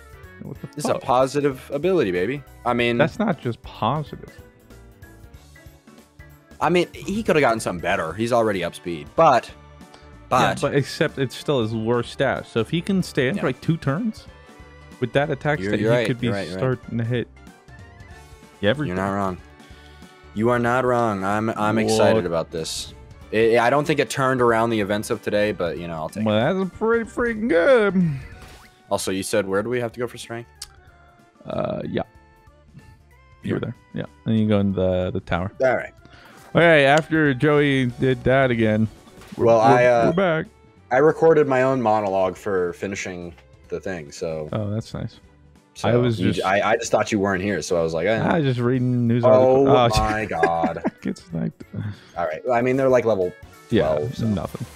What the This is a positive ability, baby. I mean, That's not just positive. I mean, he could have gotten something better. He's already up speed, but, yeah, but, but except it's still his worst stat. So if he can stand Yeah. for like two turns with that attack you're he right, could be you're right, you're right. starting to hit. Everything. you're not wrong. You are not wrong. I'm I'm excited about this. It, I don't think it turned around the events of today, but you know, I'll take it. Well, that's pretty freaking good. Also, you said where do we have to go for strength? Uh, yeah. You were there. Yeah. And you go in the the tower. All right. Okay, after Joey did that again. we're- Well, I, we're- uh, we're back. I recorded my own monologue for finishing the thing, so, Oh, that's nice. So I was just- I, I just thought you weren't here, so I was like, eh. I was just reading news oh articles. my [laughs] god. [laughs] Get sniped. All right. I mean, they're like level. Yeah, 12, so. nothing.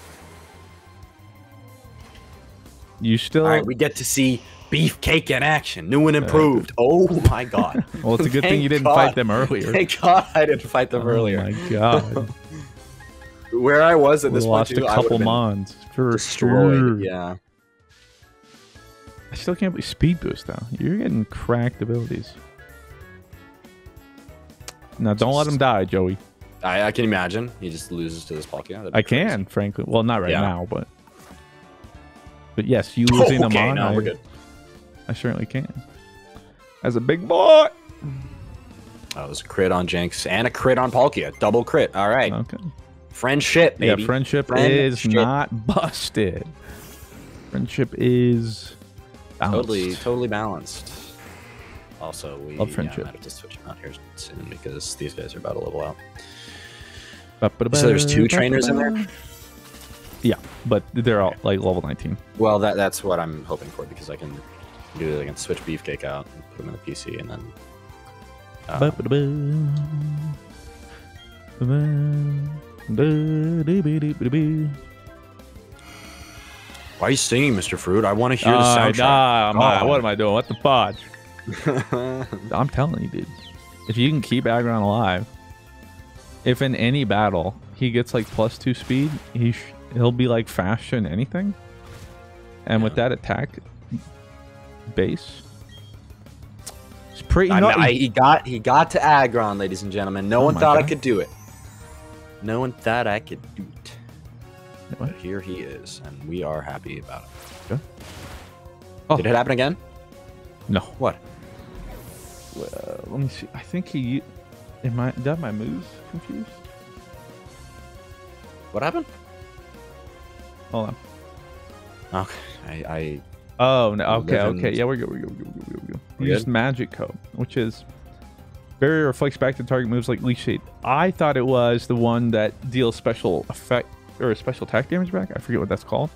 You still. All right, we get to see beefcake in action, new and improved. Oh my god. [laughs] well, it's a good thing you didn't God. fight them earlier. Thank God I didn't fight them oh earlier. my god. Where I was at we this lost point, too, a couple mons for destroyed. sure. Yeah. I still can't believe speed boost though. You're getting cracked abilities. Now don't let him die, Joey. I, I can imagine he just loses to this Palkia. I crazy. can, frankly. Well, not right Yeah. now, but but yes, you [laughs] losing a okay, mon, no, I, we're good. I certainly can. As a big boy. Oh, that was a crit on Jynx and a crit on Palkia. Double crit. All right. Okay. Friendship, baby. Yeah, friendship is not [laughs] busted. Friendship is balanced. Totally, totally balanced. Also, we Love yeah, friendship. might have to switch him out here soon because these guys are about to level out. Ba-ba-da-ba, So there's two trainers in there? Yeah, but they're all like level 19. Well, that that's what I'm hoping for because I can do I can switch Beefcake out and put him in the PC and then. Uh. Why are you singing, Mr. Fruit? I want to hear the Ah, soundtrack. nah, my- what am I doing? What the fudge? [laughs] I'm telling you, dude. If you can keep Aggron alive, if in any battle he gets like plus two speed, he sh- he'll be like faster than anything. And with that attack base, it's pretty I. I, he got he got to Aggron, ladies and gentlemen. No Oh one my thought I could do it. No one thought I could do it. But here he is, and we are happy about it. Okay. Oh. Did it happen again? no. What? Uh, let me see. I think he. Am I? Did my moves confused? What happened? Hold on. Okay, I, I Oh no. Okay. Okay. Yeah, we're good. We're good. We're good. We're good. We're good. We're He used good? magic coat, which is barrier reflects back to target moves like leech seed. I thought it was the one that deals special effect or a special attack damage back. I forget what that's called.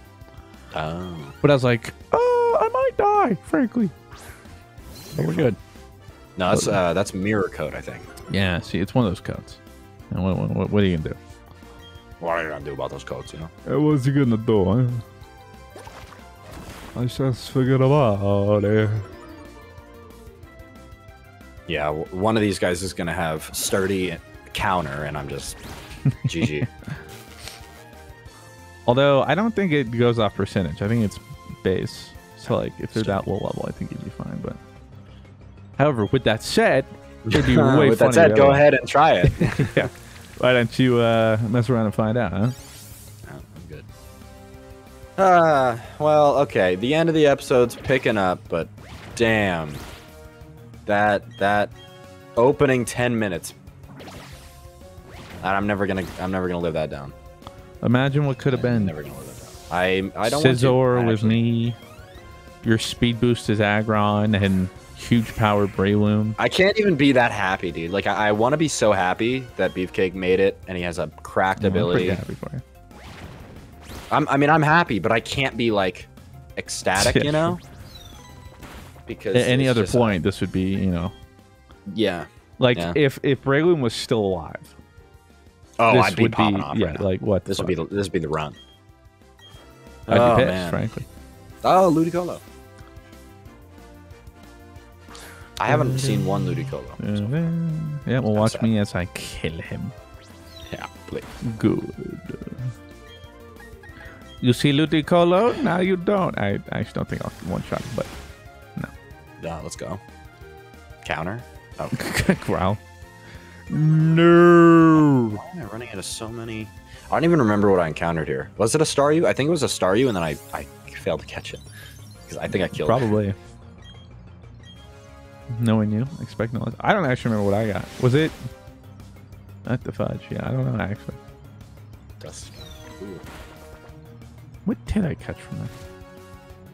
oh. But I was like, oh, I might die. Frankly. But we're good. No, that's uh, that's mirror coat, I think. Yeah. See, it's one of those codes. And what, what, what are you gonna do? What are you gonna do about those codes? You know. What's he gonna do? I just figured about it. Yeah, one of these guys is gonna have sturdy counter, and I'm just [laughs] GG. Although I don't think it goes off percentage. I think it's base. So like if they're that low level, I think you'd be fine. But however, with that said, it'd be [laughs] way With funny that said, the go ahead and try it. [laughs] yeah. Why don't you uh, mess around and find out, huh? Oh, I'm good. Uh, well, okay. The end of the episode's picking up, but damn, that that opening ten minutes. I'm never gonna. I'm never gonna live that down. Imagine what could have been. never gonna live that. I I don't. Scizor want to, with me. Your speed boost is Aggron and huge power Breloom. I can't even be that happy, dude. Like I, I want to be so happy that Beefcake made it, and he has a cracked Oh, I'm pretty happy for you. I'm, I mean, I'm happy, but I can't be like ecstatic, Yeah, you know? Because At any other point, this would be, you know, yeah. like Yeah. if if Breloom was still alive. Oh, this I'd be would popping be off yeah, right like what? This would be the, this would be the run. I'd oh, be pissed, man. frankly. Oh, Ludicolo. I haven't seen one Ludicolo. So. Yeah, well, watch sad. me as I kill him. Yeah, please. Good. You see Ludicolo? Now you don't. I actually don't think I'll one shot, him, but Yeah, let's go. Counter. Oh, [laughs] growl. No. why am I running into so many? I don't even remember what I encountered here. Was it a Staryu? I think it was a Staryu, and then I, I failed to catch it because I think I killed it. Probably. Knowing you, expect no less. I don't actually remember what I got. Was it? Not the fudge. Yeah, I don't know actually. That's- ooh. What did I catch from that?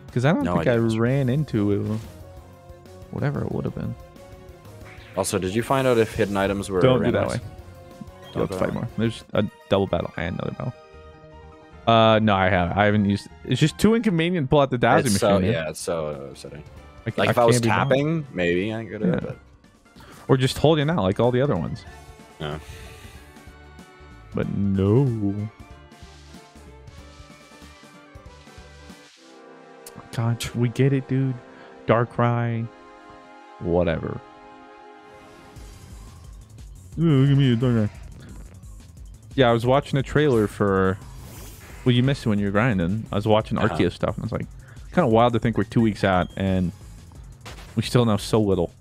Because I don't No think I ran into it. Whatever it would have been. Also, did you find out if hidden items were Don't do that way. Don't Let's fight more. There's a double battle and another battle. Uh, no, I haven't. I haven't used. It's just too inconvenient to pull out the dowsing machine. so yeah, it's so upsetting. I, Like if I, was tapping, maybe I could have. Yeah. But or just holding out like all the other ones. Yeah. But no. God, we get it, dude. Darkrai, whatever. Ooh, give me a Darkrai. Yeah, I was watching a trailer for. Well, you missed it when you were grinding. I was watching Uh-huh. Arceus stuff, and I was like, kind of wild to think we're two weeks out and we still know so little.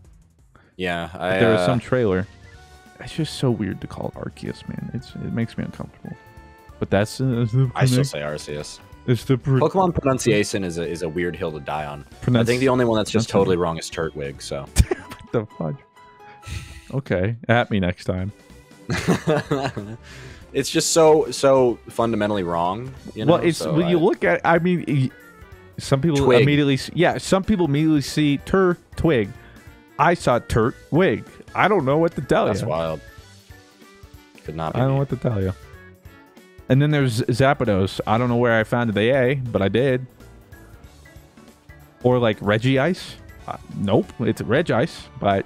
yeah, I, there was uh, some trailer. It's just so weird to call it Arceus, man. It's it makes me uncomfortable. But that's, uh, the I still say Arceus. it's the pr- Pokemon pronunciation is a, is a weird hill to die on. I think the only one that's just totally wrong is Turtwig. So [laughs] what the fudge. Okay, at me next time. [laughs] it's just so so fundamentally wrong. You know? well, it's so when you look at. I mean, some people Twig. immediately. Yeah, some people immediately see tur twig. I saw turt wig. I don't know what to tell that's you. wild. Could not be. I don't know what to tell you. And then there's Zapdos. I don't know where I found the A, but I did. Or like Reggie Ice. Uh, nope, it's Reg Ice, but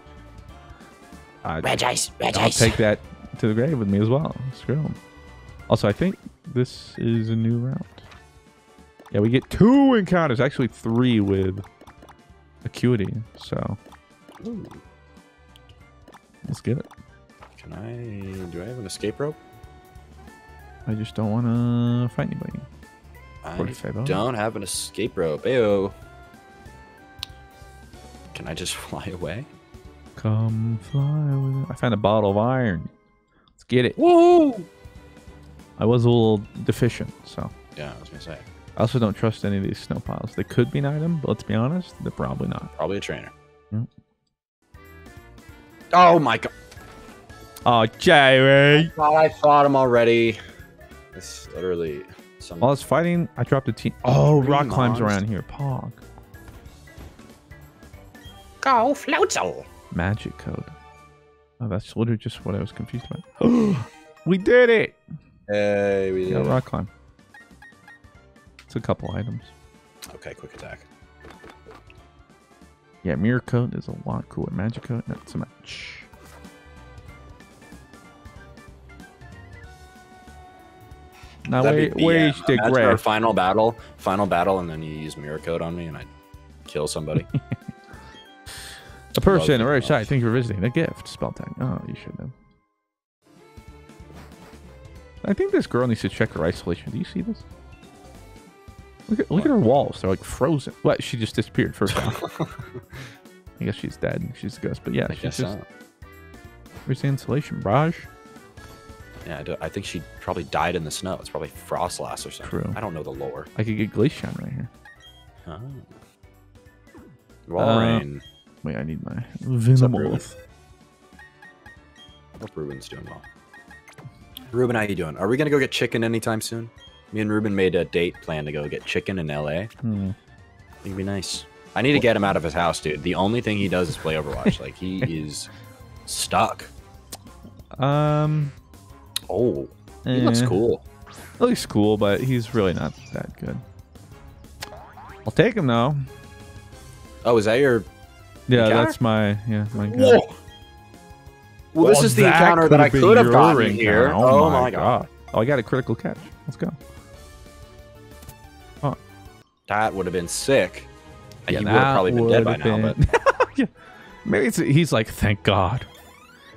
I, Red ice, red I'll take that to the grave with me as well. Screw 'em. Also, I think this is a new round. Yeah, we get two encounters. Actually, three with Acuity. So Ooh, let's get it. Can I? Do I have an escape rope? I just don't want to fight anybody. I 45 don't have an escape rope. Ayo. Can I just [laughs] fly away? Come fly with it. I found a bottle of iron. Let's get it. Woo! I was a little deficient, so Yeah, I was gonna say I also don't trust any of these snow piles. They could be an item, but let's be honest, they're probably not. probably a trainer. Yep. Oh my god! Oh, Jerry! God, I fought him already. It's literally some. While I was fighting, I dropped a team. Oh, rock climbs monsters. around here. Pog. Go Floatzel! Magic coat. Oh, that's literally just what I was confused about. [gasps] we did it! Hey, we Yeah, did. it. rock climb. It's a couple items. Okay, quick attack. Yeah, mirror coat is a lot cooler. Magic coat, not so much. Now That'd wait, wait, BM. the our final battle, final battle, and then you use mirror coat on me, and I kill somebody. [laughs] A person, or site. Thank you for visiting. A gift. Spell tag. Oh, you should have. I think this girl needs to check her isolation. Do you see this? Look at look at her walls. They're like frozen. What? She just disappeared first off. [laughs] I guess she's dead. She's a ghost. But yeah, I she's guess just. so. Where's the insulation? Barrage? Yeah, I, do, I think she probably died in the snow. It's probably Froslass or something. True. I don't know the lore. I could get Glaceon right here. Oh. Wall Uh, rain. Wait, I need my up, Venom Ruben? Wolf. I hope Ruben's doing well. Ruben, how you doing? Are we gonna go get chicken anytime soon? Me and Ruben made a date plan to go get chicken in LA. Hmm. It'd be nice. I need to get him out of his house, dude. The only thing he does is play Overwatch. like he [laughs] is stuck. Um, Oh, he looks eh. cool. He looks cool, but he's really not that good. I'll take him though. Oh, is that your? Yeah, Encounter? that's my yeah my guy. Whoa. Well, this Oh, is the encounter that I could've been could have your gotten encounter. here. Oh, my god. Oh, I got a critical catch. Let's go. That would have been sick. Yeah, you would have probably been dead by would've now, but [laughs] yeah. Maybe it's, he's like, thank God.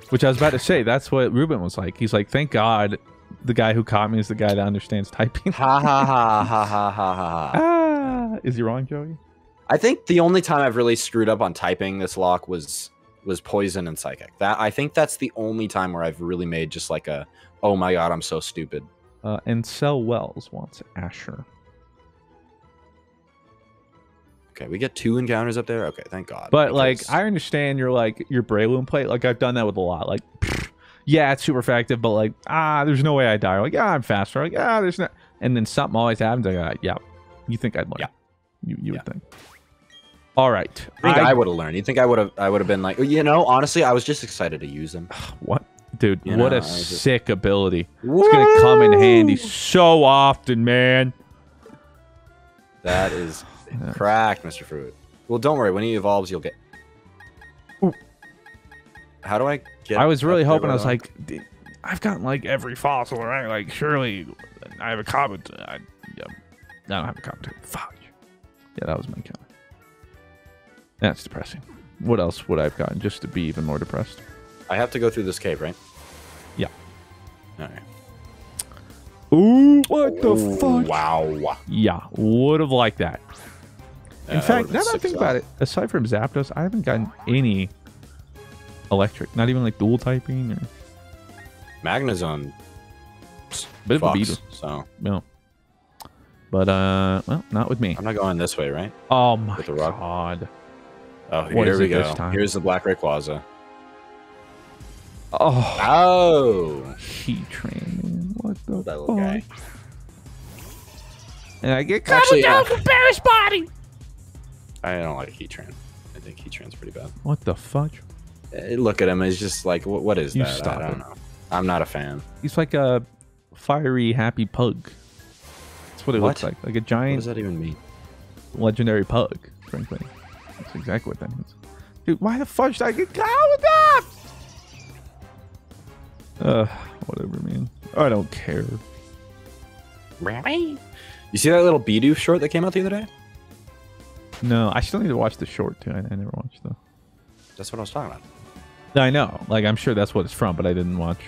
Which I was about to say. That's what Ruben was like. He's like, thank God the guy who caught me is the guy that understands typing. Ha ha ha ha ha ha ha. [laughs] ah, is he wrong, Joey? I think the only time I've really screwed up on typing this lock was was poison and psychic. That I think that's the only time where I've really made just like a oh my god, I'm so stupid. Uh, and Cell Wells wants Asher. Okay, we get two encounters up there. Okay, thank God. But like, I understand your like your Breloom plate. Like I've done that with a lot. Like, [sniffs] yeah, it's super effective, but like, ah, there's no way I die. Like, yeah, I'm faster. Like, ah, there's no. And then something always happens. Like, ah, yeah, you think I'd learn? Yeah. you you Yeah. would think. All right. I think I, would have learned. You think I would have? I would have been like, you know, honestly, I was just excited to use them. [sighs] what, dude? You what know, a I just- sick ability. It's gonna come in handy so often, man. That is [sighs] cracked, Mr. Fruit. Well, don't worry. When he evolves, you'll get. Ooh. How do I get? I was really hoping. I was without- like, I've gotten like every fossil, right? Like, surely I have a comment. Uh, I, yeah, I don't have a comment. Fuck. Yeah, that was my counter. That's depressing. What else would I have gotten just to be even more depressed? I have to go through this cave, right? Yeah. All right. Ooh, what the Ooh, fuck? Wow. Yeah, would have liked that. In Yeah, fact, now that I think about it, aside from Zapdos, I haven't gotten any electric. Not even like dual typing or Magnezone bit of a beetle. so No. But uh, well, not with me. I'm not going this way, right? Oh my With the rock? god. Oh, What here we go. Here's the Black Rayquaza. Oh, Oh, Heatran, man. What the that fuck? guy. And I get cobbled down uh, from Perish Body. I don't like Heatran. I think Heatran's pretty bad. What the fuck? Eh, Look at him. He's just like, what, what is You that? stop I don't it. know. I'm not a fan. He's like a fiery, happy pug. That's what it looks like. Like a giant. What does that even mean? legendary pug, frankly. That's exactly what that means. Dude, why the fudge did I get cobbled that? Uh, whatever, man. I don't care. Really? You see that little Bidoof short that came out the other day? No, I still need to watch the short too. I, I never watched though. That's what I was talking about. I know. Like, I'm sure that's what it's from, but I didn't watch.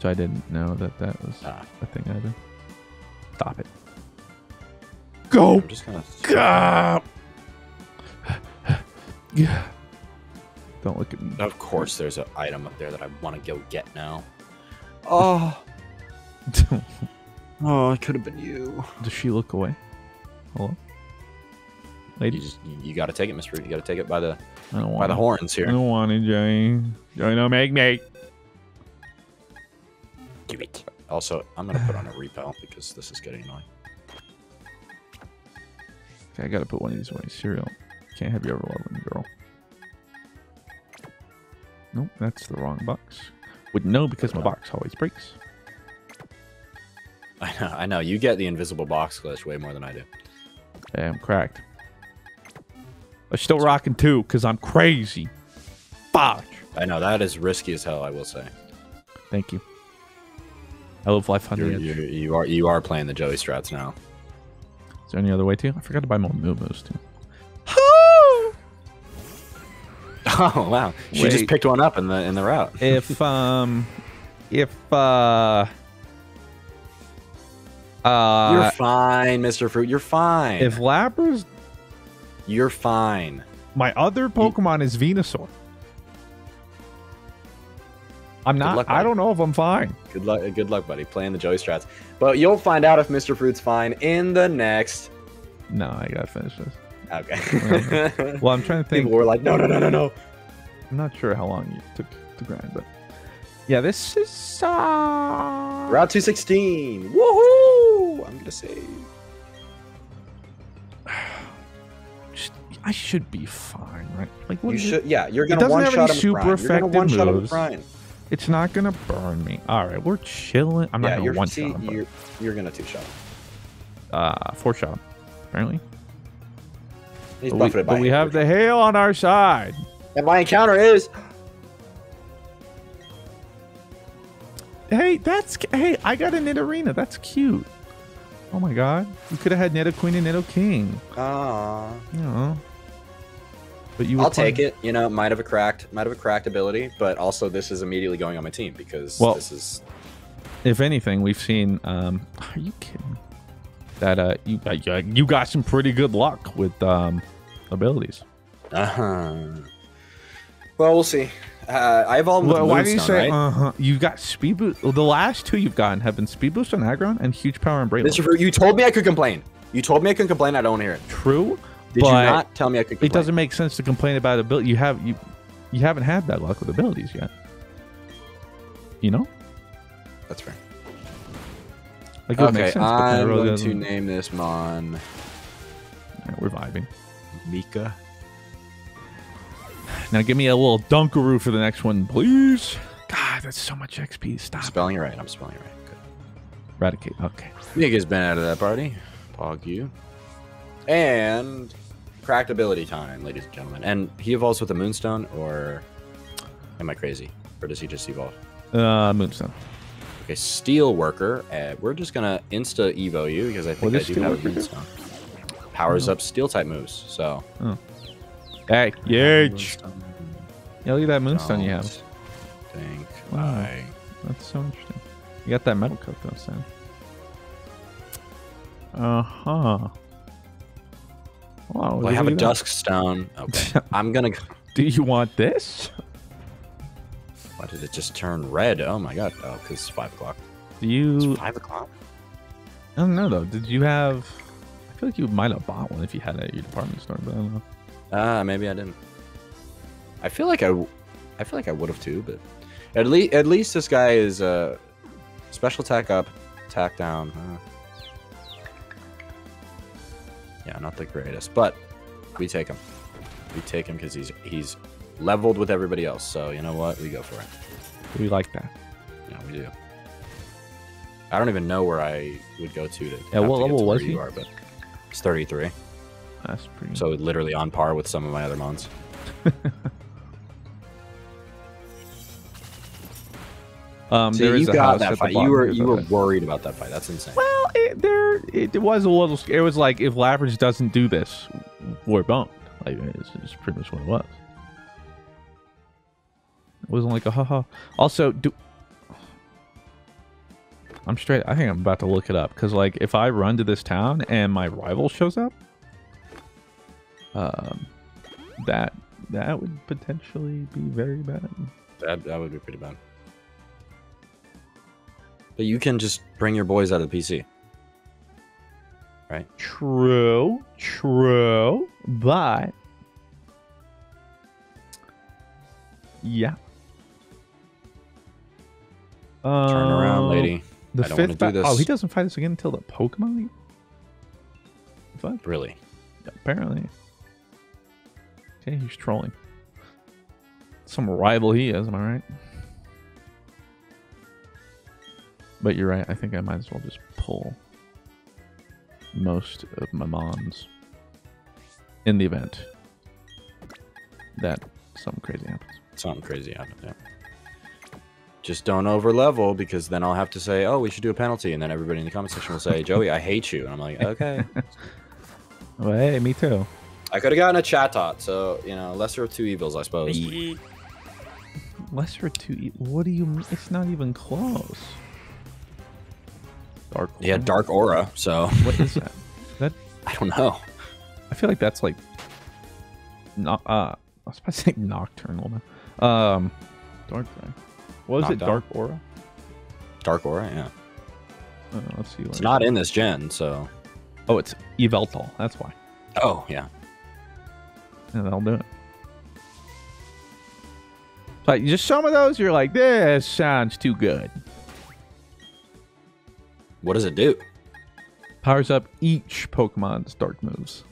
So I didn't know that that was Ah. a thing either. Stop it. Go! I'm just gonna. Gah! Yeah. Don't look at me. Of course, there's an item up there that I want to go get now. Oh, [laughs] oh, it could have been you. Does she look away? Hello? You Lady? just, you, you got to take it, Mister. You got to take it by the I don't by the it. horns I don't want it, Jay. Jay, don't make me. Give it. Also, I'm gonna put on a repel because this is getting annoying. Okay, I gotta put one of these away. Cereal. Can't have you ever loving Nope, that's the wrong box. Would know because my box always breaks. [laughs] I know. I know. You get the invisible box glitch way more than I do. I'm cracked. I'm still rocking two because I'm crazy. Fuck. I know that is risky as hell. I will say. Thank you. I live life on You're, you're, you are you are playing the Joey strats now. Is there any other way to? I forgot to buy more Moo-Moos too. [laughs] Oh wow! She just picked one up in the in the route. [laughs] if um, if uh, uh, You're fine, Mr. Fruit. You're fine. if Lapras, You're fine. my other Pokemon is Venusaur. I'm not. luck, I don't know if I'm fine. Good luck, good luck, buddy. Playing the Joey strats, but you'll find out if Mr. Fruit's fine in the next. No, I gotta finish this. Okay. Well, I'm trying to [laughs] think. People were like, no, no, no, no, no. I'm not sure how long you took to grind, but yeah, this is uh Route 216. Woohoo! I'm gonna say. [sighs] just- I should be fine, right? Like what You it? should. Yeah, you're It gonna doesn't one have shot any super with You're gonna effective one shot moves. It's not gonna burn me. All right, we're chilling. I'm not gonna you're one see, shot him, you're you're gonna two shot. uh, four shot apparently. He's But we, but we have the hail on our side. And my encounter is. Hey, that's hey, I got a Nidorina. That's cute. Oh my god, you could have had Nidoqueen and Nidoking. Ah. You know, But you. I'll take it. You know, might have a cracked, might have a cracked ability, but also this is immediately going on my team because Well- this is If anything, we've seen. Um, are you kidding? That uh, you uh, you- you got some pretty good luck with um, abilities. uh huh. Well, we'll see. Uh, I have all Well, why do you say? Right? Uh-huh. You've got speed boost. The last two you've gotten have been speed boost on Aggron and huge power on. Mr. You told me I could complain. You told me I could complain. I don't hear it. True, Did you not tell me I could complain? it doesn't make sense to complain about ability. You have you you haven't had that luck with abilities yet. You know, That's fair. like Okay, sense. but then it I'm going to name this Mon Yeah, we're vibing. Mika. Now give me a little Dunkaroo for the next one, please. God, that's so much XP. I'm Stop. spelling it right. I'm spelling it right. Good. Eradicate. Okay. Mika's been out of that party. Pog you. And cracked ability time, ladies and gentlemen. And he evolves with a Moonstone, or am I crazy? Or does he just evolve? Uh, Moonstone. Okay, Steel Worker. Uh, we're just gonna insta evo you because I think What I do have a Moonstone. Powers up Steel type moves. So. Hey, Yage. Moonstone, Yeah, look at that Moonstone you have. don't Think Wow. I. That's so interesting. You got that metal coat though, Sam. Uh huh. Wow. Well, I have a Dusk Stone. [laughs] Okay. I'm gonna. [laughs] Do you want this? Why did it just turn red? Oh my god. Oh, because it's five o'clock. Do you? It's five o'clock. I don't know though. Did you have? I feel like you might have bought one if you had it at your department store, but I don't know. Ah, maybe I didn't. I feel like I, I feel like I would have too, but at least at least this guy is uh, special attack up, attack down. Uh, yeah, not the greatest, but we take him. We take him because he's he's leveled with everybody else. So you know what? We go for it. We like that. Yeah, we do. I don't even know where I would go to to. Yeah, what level to where was you? Are, but it's thirty-three. That's pretty. So literally on par with some of my other mons. [laughs] um, So there is you a got that fight. You were you were worried about that fight. That's insane. Well, it, there it, it was a little. It was like if Lapras doesn't do this, we're boned. Like it's, it's pretty much what it was. It wasn't like a haha. Also, do I'm straight. I think I'm about to look it up because like if I run to this town and my rival shows up, um, that that would potentially be very bad. That that would be pretty bad. But you can just bring your boys out of the PC. Right? True, true, but yeah. Turn around, Uh, lady. The I fifth. do Oh, he doesn't fight us again until the Pokemon League. Fuck. Really? Apparently. Okay, he's trolling. Some rival he is. Am I right? But you're right. I think I might as well just pull most of my mons in the event that something crazy happens. Something crazy happens, there. Just don't over level because then I'll have to say, "Oh, we should do a penalty," and then everybody in the comment section will say, "Joey, I hate you," and I'm like, "Okay." [laughs] Well, hey, me too. I could have gotten a Chatot, so you know, lesser of two evils, I suppose. Lesser of two. E- what do you? mean? It's not even close. Dark. He had Aura? dark aura, so What is that? [laughs] that I don't know. I feel like that's like. Not. Uh, I was about to say nocturnal. Man. Um, dark. Ray. What was it? Knockdown. Dark aura. Dark aura, yeah. I don't know, let's see. What It's not is. in this gen, so. Oh, it's Yveltal. That's why. Oh yeah. And that'll do it. Like just some of those, you're like, this sounds too good. What does it do? Powers up each Pokemon's dark moves.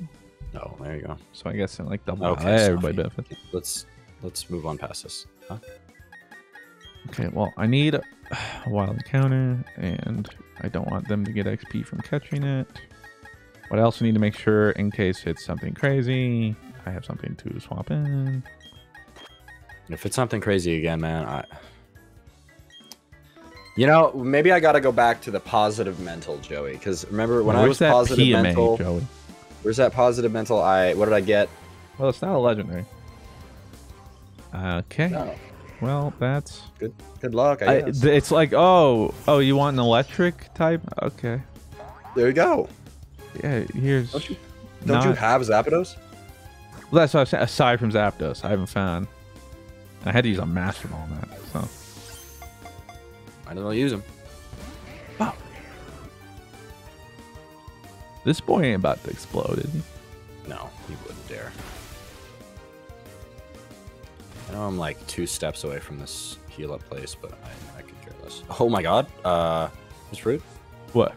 Oh, there you go. So I guess in like double Okay, everybody benefits. Let's let's move on past this. Huh? Okay, well I need a wild encounter, and I don't want them to get XP from catching it. But I also need to make sure, in case it's something crazy, I have something to swap in. If it's something crazy again, man, I. You know, maybe I gotta go back to the positive mental, Joey. Because remember when I was that positive PMA, mental, Joey? where's that positive mental? I what did I get? Well, it's not a legendary. Okay. No. Well, that's. Good. Good luck. I I, it's like, oh, oh, you want an electric type? Okay. there you go. Yeah. Here's. Don't you? Don't you have Zapdos? Well, that's what I was saying. Aside from Zapdos, I haven't found. I had to use a Master Ball on that. So. I don't know. Use them. This boy ain't about to explode, is he? No, you wouldn't dare. I know I'm like two steps away from this heal up place, but I, I could care less. Oh my god. Uh, this fruit? What?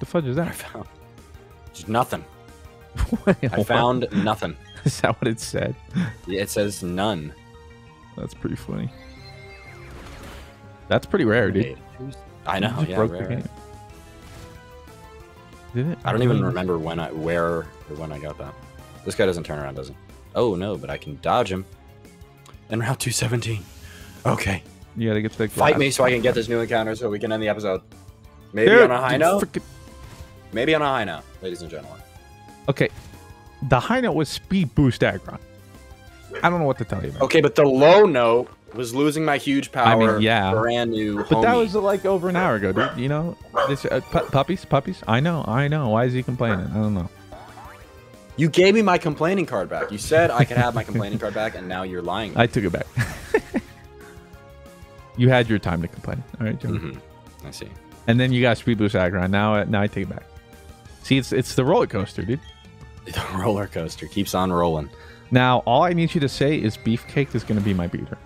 The fudge is that? I found. Just nothing. [laughs] Wait, I what? found nothing. [laughs] Is that what it said? It says none. That's pretty funny. That's pretty rare, dude. I know. Just Yeah. broke the rare. game. Did it? I don't even remember when I where or when I got that. This guy doesn't turn around, does he? Oh no, but I can dodge him. And route 217. Okay. You gotta get the Fight glass me so I can get this new encounter so we can end the episode. Maybe Dude, on a high note. frickin- Maybe on a high note, ladies and gentlemen. Okay, the high note was speed boost Aggron. I don't know what to tell you. About. Okay, but the low note was losing my huge power. I mean, yeah. Brand new. But that was like over an hour ago, dude. You know, this uh, pu- puppies, puppies. I know, I know. Why is he complaining? I don't know. You gave me my complaining card back. You said I could have my complaining card back, and now you're lying. I took it back. [laughs] you had your time to complain. All right, Joey. Mhm. I see. And then you got speed boost Aggron. Now, now I take it back. See, it's it's the roller coaster, dude. [laughs] The roller coaster keeps on rolling. Now, all I need you to say is Beefcake is going to be my beater.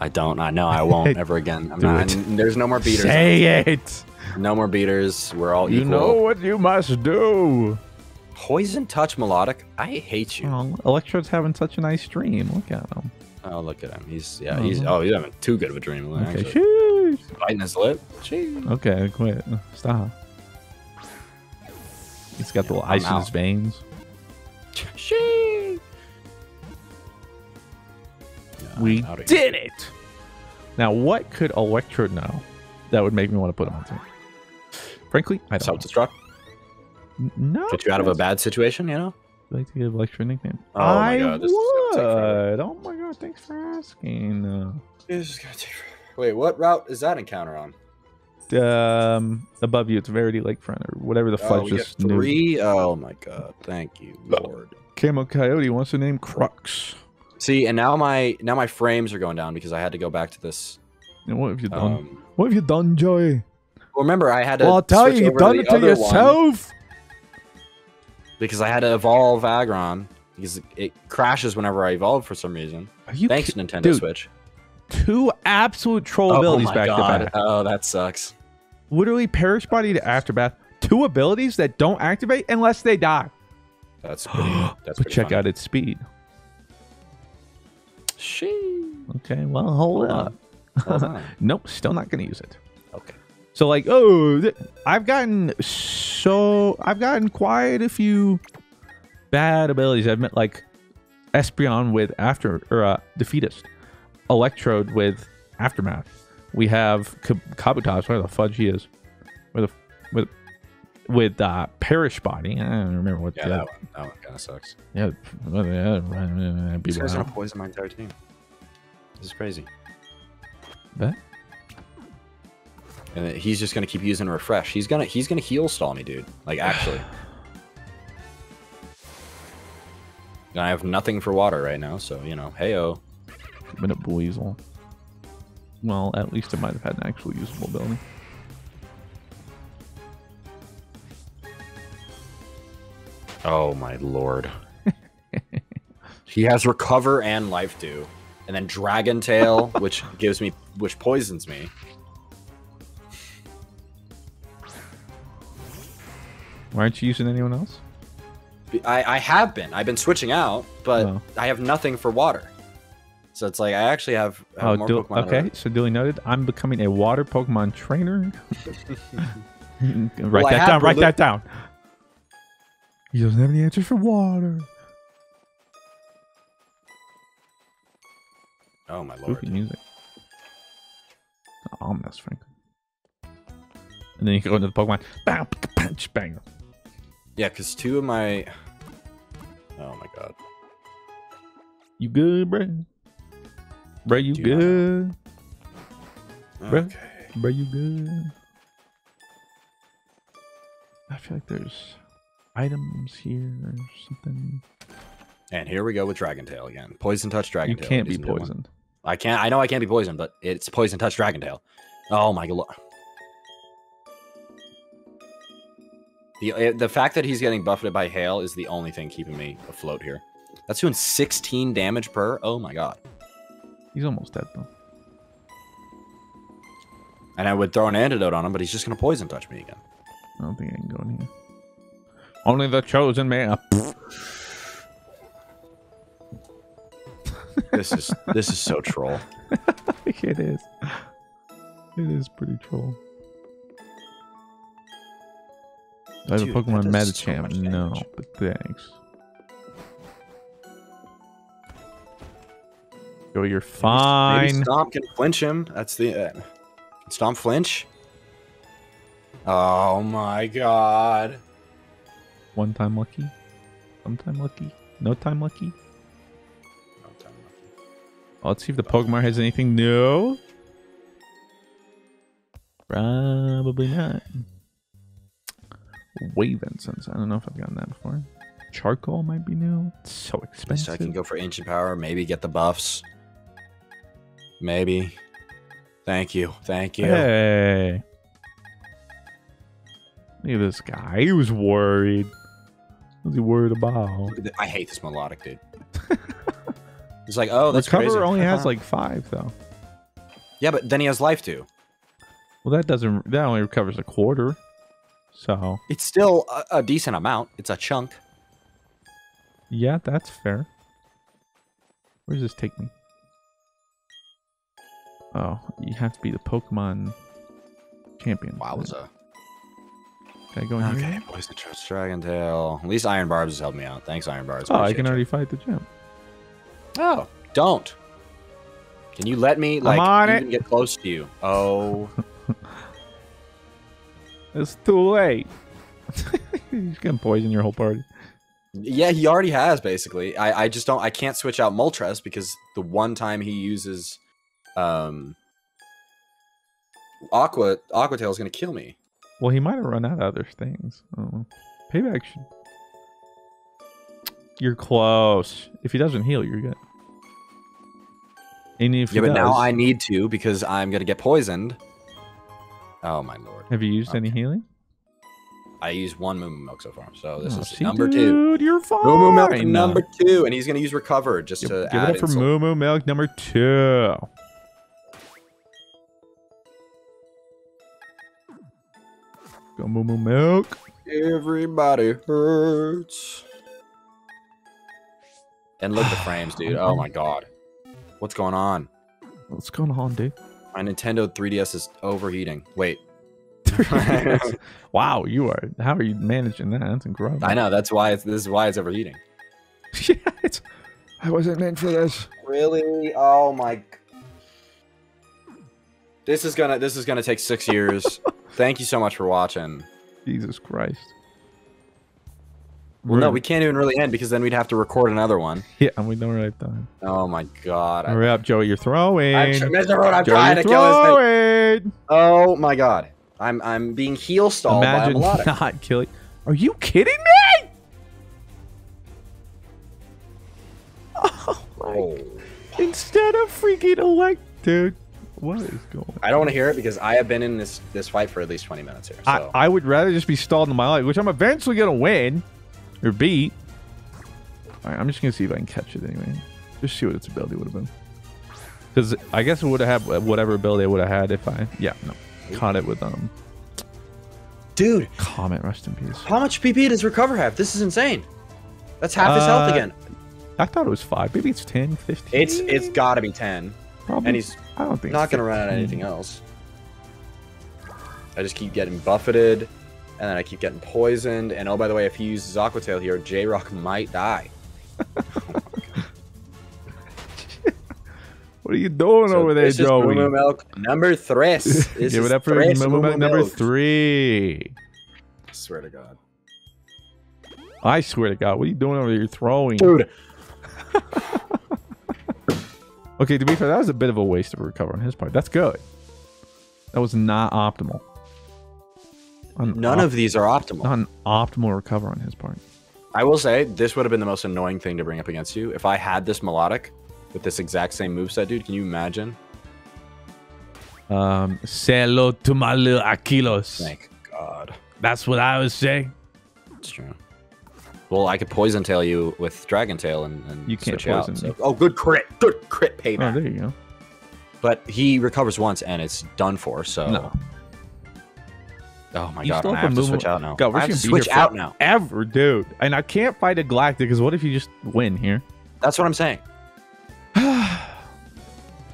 I don't. I know I won't [laughs] ever again. I'm Do not. it. There's no more beaters. Say it. No more beaters. We're all You equal. know what you must do. Poison touch melodic. I hate you. Oh, Electrode's having such a nice dream. Look at him. Oh, look at him. He's yeah. He's Mhm. oh, he's having too good of a dream. Okay, sheesh. Biting his lip. Jeez. Okay, quit. Stop. He's got the little I'm ice in his veins. Sheesh. Yeah, We I'm outta here. did it. Now, what could Electrode know that would make me want to put him on team? Frankly, I don't. Self destruct. know. No. Get you out of a bad situation. You know. I'd like to give Electrode a nickname. Oh my I God, this is gonna take would. Oh my god! Thanks for asking. Uh, This is gonna take. Wait, what route is that encounter on? Um, above you, it's Verity Lakefront or whatever the Oh, fudge get just knew. three. Oh my god! Thank you, Lord. Camo Coyote wants to name Crux. See, and now my now my frames are going down because I had to go back to this. And what have you done? Um, what have you done, Joey? well, remember I had to. Well, I'll tell you, you've done it to yourself. because I had to evolve Aggron because it crashes whenever I evolve for some reason. Are you Thanks, Nintendo dude, Switch. Two absolute troll abilities back to back. Oh, that sucks. Literally, Perish Body to Aftermath. Two abilities that don't activate unless they die. That's pretty. [gasps] That's but check out its speed. She. Okay, well, hold, Hold up. on. Hold on. [laughs] Nope, still not going to use it. Okay. So, like, oh, I've gotten so. I've gotten quite a few bad abilities. I've met, like, Espeon with After. Or, uh, Defeatist. Electrode with Aftermath. We have Kab- Kabutops, where the fudge he is. With, with, with uh, Perish Body. I don't remember what Yeah, the that one. That one kind of sucks. Yeah, yeah, This guy's people gonna poison my entire team. This is crazy. Bet. And he's just gonna keep using refresh. He's gonna he's gonna heal stall me, dude. Like actually. [sighs] and I have nothing for water right now, so you know, heyo. been a Buizel. Well, at least it might have had an actual usable ability. Oh my lord. [laughs] he has recover and life dew. And then dragon tail, [laughs] which gives me which poisons me. Why aren't you using anyone else? I, I have been. I've been switching out, but Oh. I have nothing for water. So it's like I actually have, have Oh, more du- Pokemon. okay. So duly noted. I'm becoming a water Pokemon trainer. [laughs] [laughs] write Well, that down. Write that down. He doesn't have any answers for water. Oh my lord. Spooky music. Ominous, oh, frankly. And then you go into the Pokemon. Bam, punch, bang. Yeah, because two of my. Oh my god. You good, bro? Bro, you good? Bruh. Okay. Bro, you good? I feel like there's items here or something. And here we go with Dragon Tail again. Poison Touch Dragon You Tail. can't be ladies and gentlemen. poisoned. I can't. I know I can't be poisoned, but it's Poison Touch Dragon Tail. Oh my god. The uh, the fact that he's getting buffeted by hail is the only thing keeping me afloat here. That's doing 16 damage per. Oh my god. He's almost dead though. And I would throw an antidote on him, but he's just gonna poison touch me again. I don't think I can go in here. Only the chosen man. This is this is so troll. [laughs] it is. It is pretty troll. Do I have Dude, a Pokemon does so Medicham? no, but thanks. Yo, you're fine. Maybe. Stomp can flinch him. That's the uh, Stomp flinch. Oh my god. One time lucky. One time lucky. No time lucky. Oh, let's see if the Pokemon has anything new. Probably not. Wave incense. I don't know if I've gotten that before. Charcoal might be new. It's so expensive. I can go for ancient power. Maybe get the buffs. Maybe. Thank you. Thank you. Hey. Look at this guy. He was worried. What's he worried about? Look at thi- I hate this melodic, dude. [laughs] It's like, oh, that's Recover crazy. only has uh-huh. like five though. yeah, but then he has life dew. Well, that doesn't. That only recovers a quarter. So It's still a, a decent amount. It's a chunk. yeah, that's fair. Where does this take me? Oh, you have to be the Pokemon champion. Wowza. Can I go in Okay, here? Poison Touch Dragon Tail. At least Iron Barbs has helped me out. Thanks, Iron Barbs. Oh, I Appreciate can you. already fight the gym. Oh, don't. Can you let me like on even it. get close to you? Oh, [laughs] It's too late. [laughs] He's gonna poison your whole party. yeah, he already has basically. I I just don't. I can't switch out Moltres because the one time he uses, um, Aqua Aqua Tail is gonna kill me. Well, he might have run out of other things. I don't know. Payback should. You're close. If he doesn't heal, you're good. And if yeah, but now I need to because I'm gonna get poisoned. Oh my lord! have you used any healing? I used one Moo Moo Milk so far, so this Oh, is see, number two. dude, You're fine. Moo Milk number two, and he's gonna use Recover just Give, to give add it up for. Moo Moo Milk number two. Go Moo Moo Milk. Everybody hurts. And look at the frames, dude. [sighs] Oh my god. What's going on? What's going on, dude? My Nintendo 3DS is overheating. Wait. [laughs] [laughs] wow, you are. How are you managing that? That's incredible. I know, that's why it's this is why it's overheating. [laughs] yeah, it's, I wasn't meant for this. Really? Oh my This is gonna this is gonna take six years. [laughs] Thank you so much for watching. Jesus Christ. Well, no, We're- can't even really end because then we'd have to record another one. Yeah, and we don't really have time. Oh my god. I, up, Joey. You're throwing. I'm, tr- Mr. Road, I'm Joey, trying you're to kill this throwing. thing. Oh my god. I'm I'm being heal stalled Imagine by a melodic. [laughs] not killing. Are you kidding me? Oh my Oh. Instead of freaking elect, dude. What is going? I don't want to hear it because I have been in this this fight for at least 20 minutes here. So. I, I would rather just be stalled in my life, which I'm eventually gonna win or beat. All right, I'm just gonna see if I can catch it anyway. Just see what its ability would have been. Because I guess it would have had whatever ability I would have had if I, yeah, no, caught it with um Dude, Comet. Rest in peace. how much PP does Recover have? This is insane. That's half his health Uh, again. I thought it was five. Maybe it's 10, 15. It's it's got to be 10. probably. And he's I don't think not going to run out of anything else. I just keep getting buffeted, and then I keep getting poisoned. And oh, by the way, if he uses Aqua Tail here, J Rock might die. [laughs] What are you doing So over there, Joey? Milk number three. [laughs] This Give it up for Milk number three. I swear to God. I swear to God, what are you doing over there? You're throwing. Dude. [laughs] Okay, to be fair, that was a bit of a waste of a recover on his part. That's good. That was not optimal. An None op- of these are optimal. not an optimal recover on his part. I will say this would have been the most annoying thing to bring up against you if I had this melodic with this exact same moveset, dude. Can you imagine? Um, say hello to my little Aquilos. Thank God. That's what I would say. It's true. Well, I could poison tail you with dragon tail and, and You can't switch out. poison so- Oh, good crit, good crit Oh, payback. there you go. but he recovers once and it's done for. So. No. Oh my You god, still I have have to to move- switch out now. God, we're I have to just gonna be switch out now. Ever, dude. And I can't fight a Galactic because what if you just win here? That's what I'm saying. [sighs]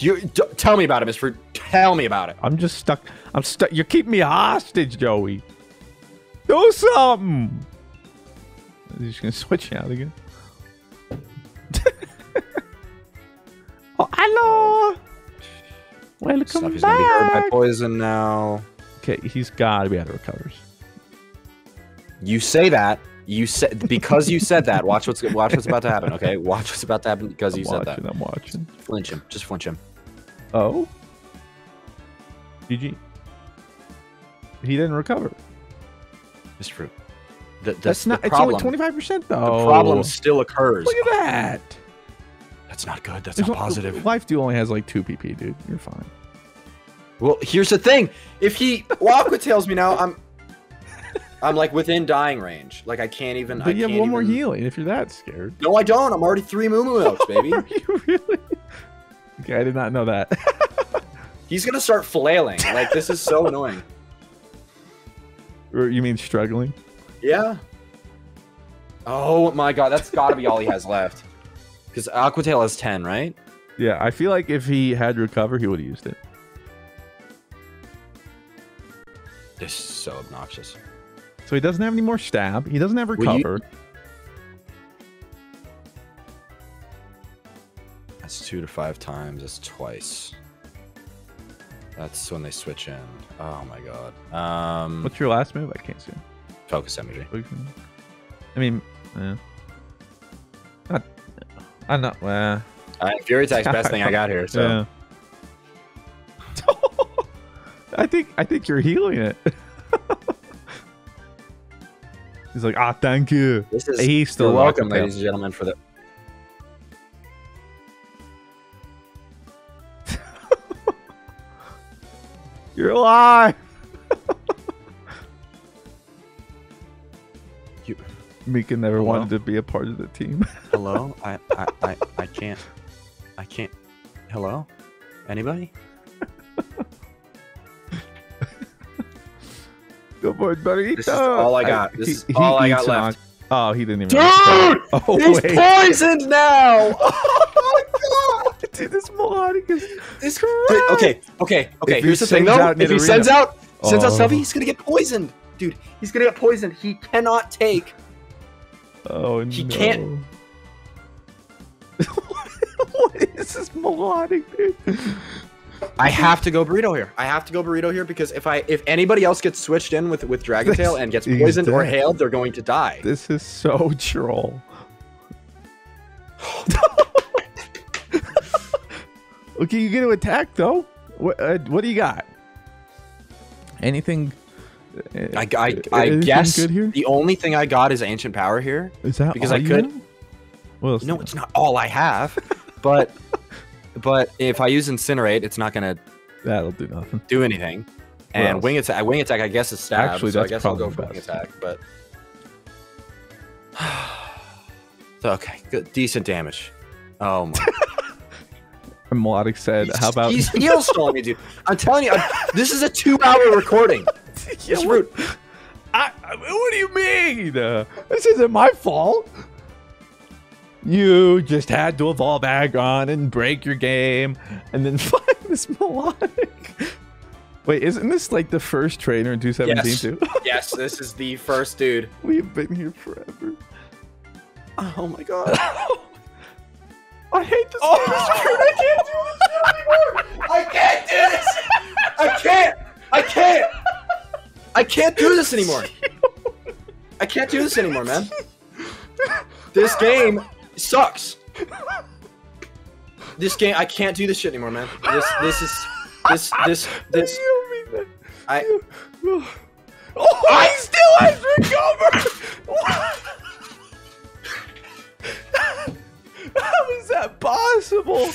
you d- tell me about it, Miss Fruit. Tell me about it. I'm just stuck. I'm stuck. You're keeping me hostage, Joey. Do something. He's just gonna switch out again. [laughs] oh, hello. Welcome Stuff he's gonna be hurt by back. poison now. Okay, he's got to be out of recovers. You say that. You said because you said that. Watch what's watch what's about to happen. Okay, watch what's about to happen because you I'm said watching. that. I'm watching. Flinch him. Just flinch him. Oh. GG. He didn't recover. Mr. Fruit. The, the, That's not. problem. It's only 25 percent though. the problem still occurs. Look at that. That's not good. That's There's not no- positive. Life Dew only has like two PP, dude. You're fine. Well, here's the thing. If he Aqua tails me now, I'm I'm like within dying range. Like I can't even. But I you have one more even- healing if you're that scared. No, I don't. I'm already three moo moo [laughs] baby. Are you really? Okay, I did not know that. [laughs] He's gonna start flailing. Like this is so [laughs] annoying. you mean struggling? Yeah. Oh my god, that's gotta be all he has left. Because Aquatail has 10, right? Yeah, I feel like if he had recover, he would have used it. This is so obnoxious. So he doesn't have any more stab. He doesn't have recover. That's two to five times. That's twice. That's when they switch in. Oh my god. Um, What's your last move? I can't see. Focus energy. I mean, yeah. Not, I'm not. Well, Uh, Fury attack's best thing I got here. So yeah. [laughs] I think I think you're healing it. [laughs] He's like, ah, thank you. this is. He's still You're welcome, Aquatail. ladies and gentlemen, for the. [laughs] You're alive. Mika never Hello? wanted to be a part of the team. [laughs] Hello, I, I, I, I can't, I can't. Hello, anybody? Good boy, buddy. This is uh, all I got. This is all I got left. on- Oh, he didn't even. Dude! Oh He's wait, poisoned now. [laughs] oh my god! dude, this melodic is. This Dude, okay, okay, okay. If he Here's the thing, though. If he Nidorino- sends out, sends out Oh. Stuffy, he's gonna get poisoned, dude. He's gonna get poisoned. He cannot take. Oh He no. can't- [laughs] what is this melodic, dude? I have to go burrito here. I have to go burrito here because if I if anybody else gets switched in with with Dragon Tail and gets poisoned or hailed, they're going to die. This is so troll. [laughs] okay, you get to attack though. What? Uh, what do you got? Anything? Uh, I, I, I guess the only thing I got is ancient power here. Is that because I could- have? Else? No, it's not all I have, [laughs] but but if I use incinerate, it's not gonna that'll do nothing. do anything. What And else? wing attack, wing attack, I guess is stab. Actually, so I that's guess I'll go probably for wing attack. But So, [sighs] okay, good, decent damage. Oh my! [laughs] And melodic said, he's, "How about he's [laughs] heal stalling me, dude? I'm telling you, I- this is a two-hour recording. [laughs] Yeah, It's what- rude. I, I- what do you mean? Uh, this isn't my fault. You just had to evolve Aggron and break your game, and then [laughs] find this melodic. Wait, isn't this like the first trainer in 217 Yes. too? [laughs] Yes, this is the first dude. We've been here forever. Oh my god. I hate this. Oh, I can't do this anymore. I can't. do this. I can't. I can't do this anymore. I can't do this anymore, man. This game sucks. this game. I can't do this shit anymore, man. This this is this this this. I Oh, I still has recovered. How is that possible?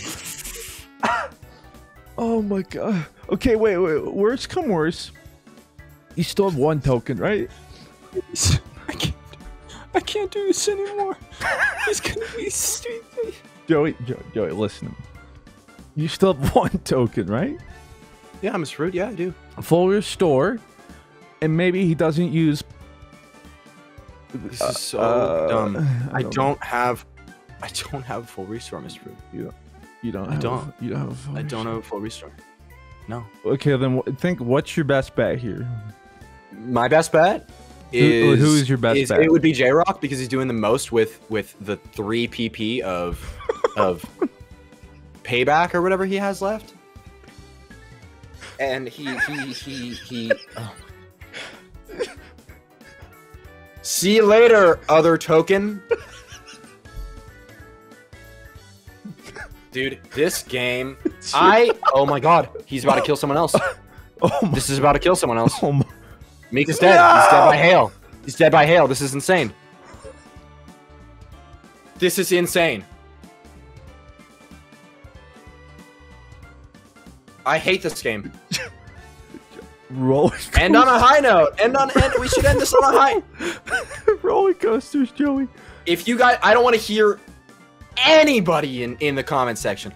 Oh my god. Okay, wait, wait. Worst come worse. You still have one token, right? I can't. I can't do this anymore. He's gonna be stupid. Joey, Joey, Joey, listen. to me. You still have one token, right? yeah, Mr. Fruit. Yeah, I do. Full restore, and maybe he doesn't use. This is so uh, dumb. I don't don't, have. I don't have full restore, Mr. Fruit. You don't. I have- don't. You don't have. a full I don't restore. have full restore. No. Okay, then think. What's your best bet here? My best bet is who is your best is- bet? It would be J Rock because he's doing the most with with the three PP of [laughs] of payback or whatever he has left. And he he he he. oh. See you later, other token. Dude, this game, [laughs] I oh my god, he's about to kill someone else. [laughs] Oh my. This is about to kill someone else. Oh my. Meek is dead. He's dead by hail. He's dead by hail. This is insane. This is insane. I hate this game. [laughs] Roller End on a high note. End on end. We should end this on a high. [laughs] roller coasters, Joey. If you guys, I don't want to hear anybody in in the comment section.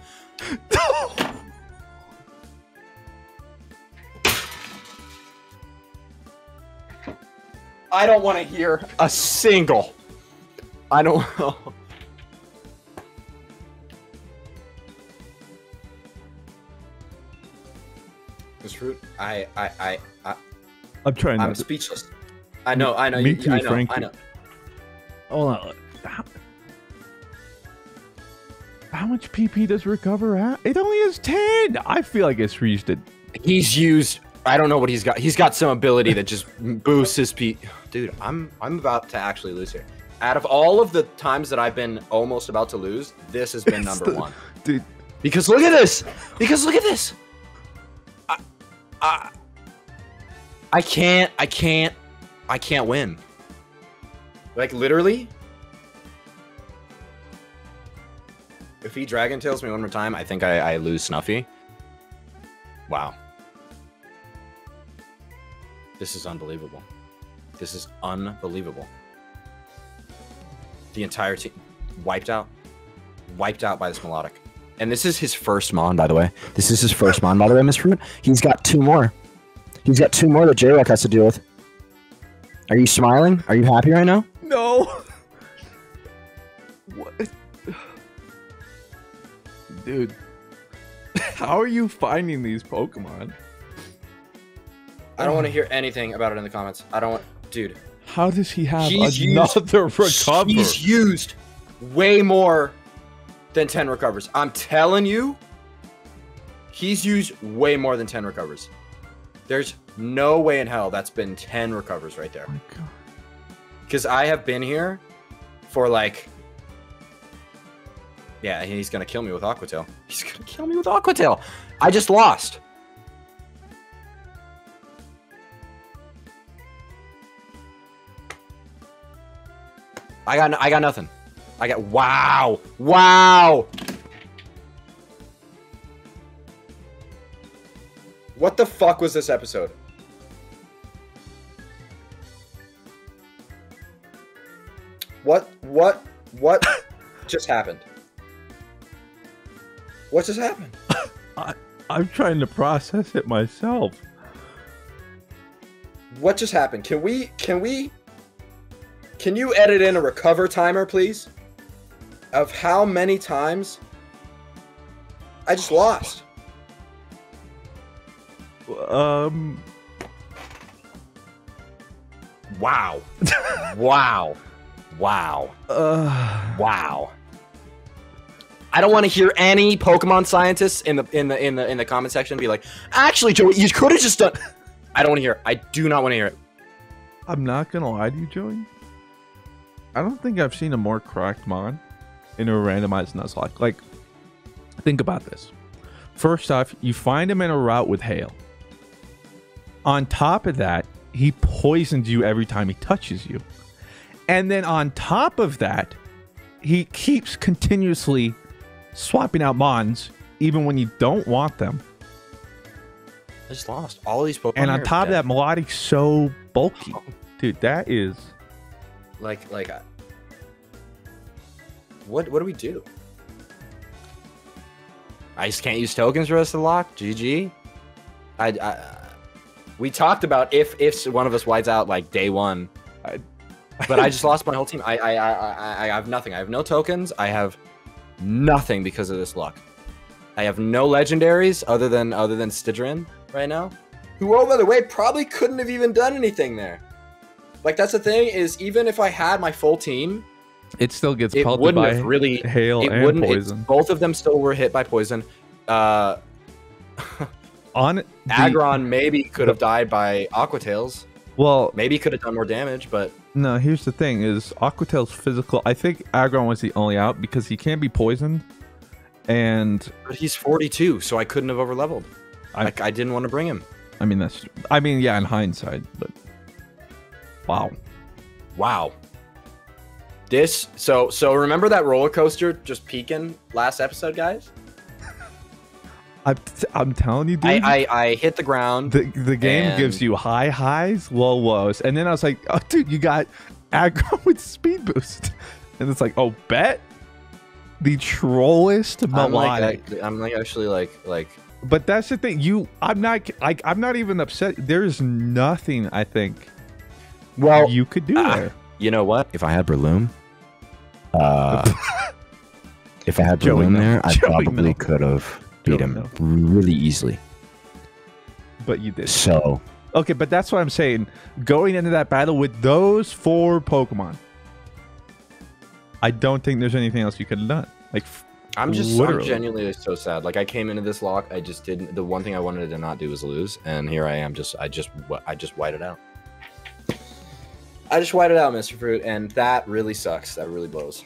I don't want to hear a single. I don't. [laughs] This fruit, I, I, I, I, I'm trying I'm to. speechless. I know, I know. Me you, too, I know, Frankie. I know. Hold on. How, how much PP does recover at? It only has 10. I feel like it's reached it. He's used. I don't know what he's got. He's got some ability that just boosts his P. Dude, I'm I'm about to actually lose here. Out of all of the times that I've been almost about to lose, this has been [laughs] number the- one. Dude, Because look at this. Because look at this. I, I, I can't. I can't. I can't win. Like literally. If he dragon tails me one more time, I think I, I lose Snuffy. Wow. This is unbelievable. This is unbelievable. The entire team wiped out. Wiped out by this melodic. And this is his first mon, by the way. This is his first mon, by the way, Miss Fruit. He's got two more. He's got two more that J-Rock has to deal with. Are you smiling? Are you happy right now? no. what? Dude. [laughs] How are you finding these Pokemon? I don't want to oh. hear anything about it in the comments. I don't want, dude. How does he have He's used- another [laughs] recover? He's used way more than 10 recovers. I'm telling you, he's used way more than 10 recovers. There's no way in hell that's been 10 recovers right there. Oh. Because I have been here for like. Yeah, he's gonna kill me with Aquatail. He's gonna kill me with Aquatail. I just lost. I got I got nothing. I got wow. Wow. What the fuck was this episode? What what what [laughs] just happened? What just happened? I'm trying to process it myself. What just happened? Can we can we can you edit in a recover timer, please? Of how many times I just lost. Um, Wow. [laughs] wow. Wow. uh, Wow. I don't want to hear any Pokemon scientists in the in the in the in the comment section be like, actually, Joey, you could have just done. I don't want to hear. It. I do not want to hear it. I'm not gonna lie to you, Joey. I don't think I've seen a more cracked mon in a randomized Nuzlocke. Like, Think about this. First off, you find him in a route with hail. On top of that, he poisons you every time he touches you. And then on top of that, he keeps continuously swapping out Mons even when you don't want them. I just lost all these Pokemon. And on top of that, Melodic's so bulky. Oh. Dude, that is like like, I- what what do we do? I just can't use tokens for the rest of the lock. GG. I, I we talked about if if one of us whites out like day one, I, but I just [laughs] lost my whole team. I I, I I I have nothing. I have no tokens. I have nothing because of this luck. I have no legendaries other than other than Stidrin right now. Who, oh by the way, probably couldn't have even done anything there. Like that's the thing is even if I had my full team, it still gets it pelted wouldn't by have really [laughs] hail it and poison. both of them still were hit by poison. Uh On the- Aggron maybe could have died by Aqua Tails. Well, Maybe could have done more damage, but no, here's the thing is Aquatail's physical I think Aggron was the only out because he can't be poisoned. And but he's 42, so I couldn't have overleveled. I- like I didn't want to bring him. I mean that's I mean, yeah, in hindsight, but wow. Wow. This so so remember that roller coaster just peaking last episode, guys? [laughs] I'm, I'm telling you, dude. I, I I hit the ground. the the game gives you high highs, low lows, and then I was like, oh, dude, you got aggro [laughs] with speed boost, and it's like, oh, bet the trollest I'm like. I, I'm like actually like like but that's the thing. You, I'm not like, I'm not even upset. There's nothing I think well you could do ah, there. You know what? If I had Breloom, [laughs] uh, if I had Joey, Breloom no. there, I [laughs] Joey, probably no. could have beat him no. really easily. But you did. So Okay, but that's what I'm saying. Going into that battle with those four Pokemon, I don't think there's anything else you could have done. Like, I'm just, I'm genuinely so sad. Like I came into this lock, I just didn't. The one thing I wanted to not do was lose, and here I am. Just, I just, wh- I just whited out. I just whited out, Mr. Fruit, and that really sucks. That really blows.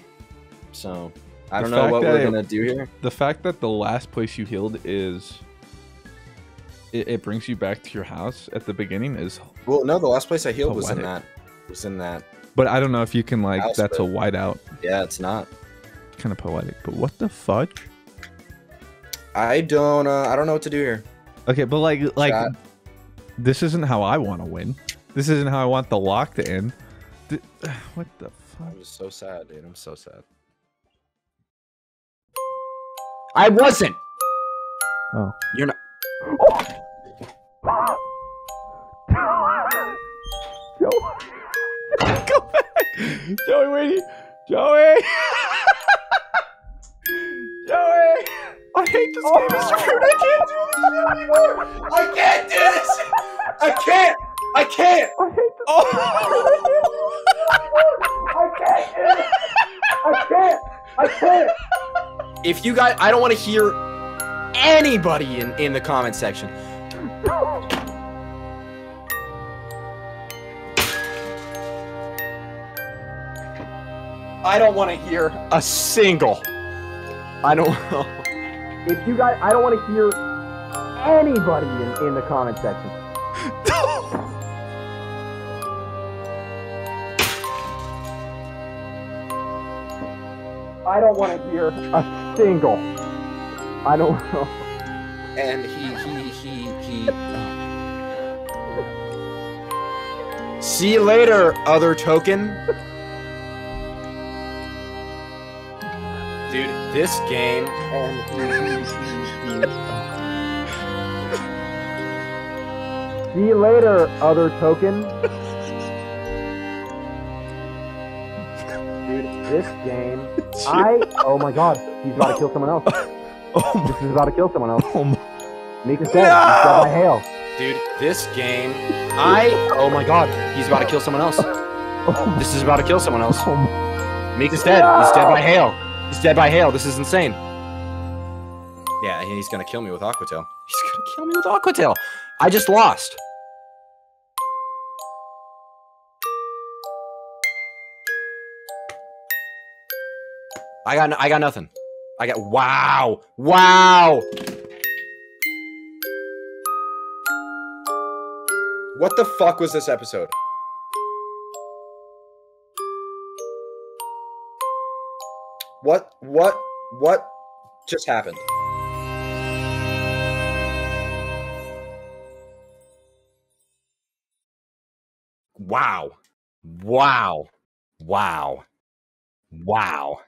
So I The don't know what we're gonna do here. the fact that the last place you healed is it, it brings you back to your house at the beginning is Well, no, the last place I healed was in that. Was in that. but i don't know if you can like House, that's a whiteout Yeah, it's not. kind of poetic but what the fudge I don't. Uh, I don't know what to do here. okay but like like Chat. this isn't how i want to win this isn't how i want the lock to end Th- [sighs] what the fuck I'm just so sad, dude. I'm so sad. I wasn't. oh You're not. go [laughs] back joey wait joey [laughs] joey i hate this game mr fruit i can't do this anymore I can't do this. I can't. I can't. i hate this oh I can't. I can't. If you guys, I don't want to hear anybody in in the comment section. I don't want to hear a single. I don't. if you guys, I don't want to hear anybody in, in the comment section. I don't want to hear a single. I don't [laughs] know. And he, he, he, he. Uh. See you later, other token. Dude, this game. And he, he, he, he. See you later, other token. [laughs] Dude, this game. I. [laughs] Oh my god, he's about to kill someone else. [laughs] oh my, This is about to kill someone else. oh my Mika's dead. He's dead by hail. Dude, this game. I. Oh my god, he's about to kill someone else. [laughs] This is about to kill someone else. oh my Mika's dead. He's dead by hail. He's dead by hail. This is insane. Yeah, he's gonna kill me with Aquatail. He's gonna kill me with Aquatail. I just lost. I got I got nothing. I got wow, wow. What the fuck was this episode? What what what just happened? Wow. Wow. Wow. Wow.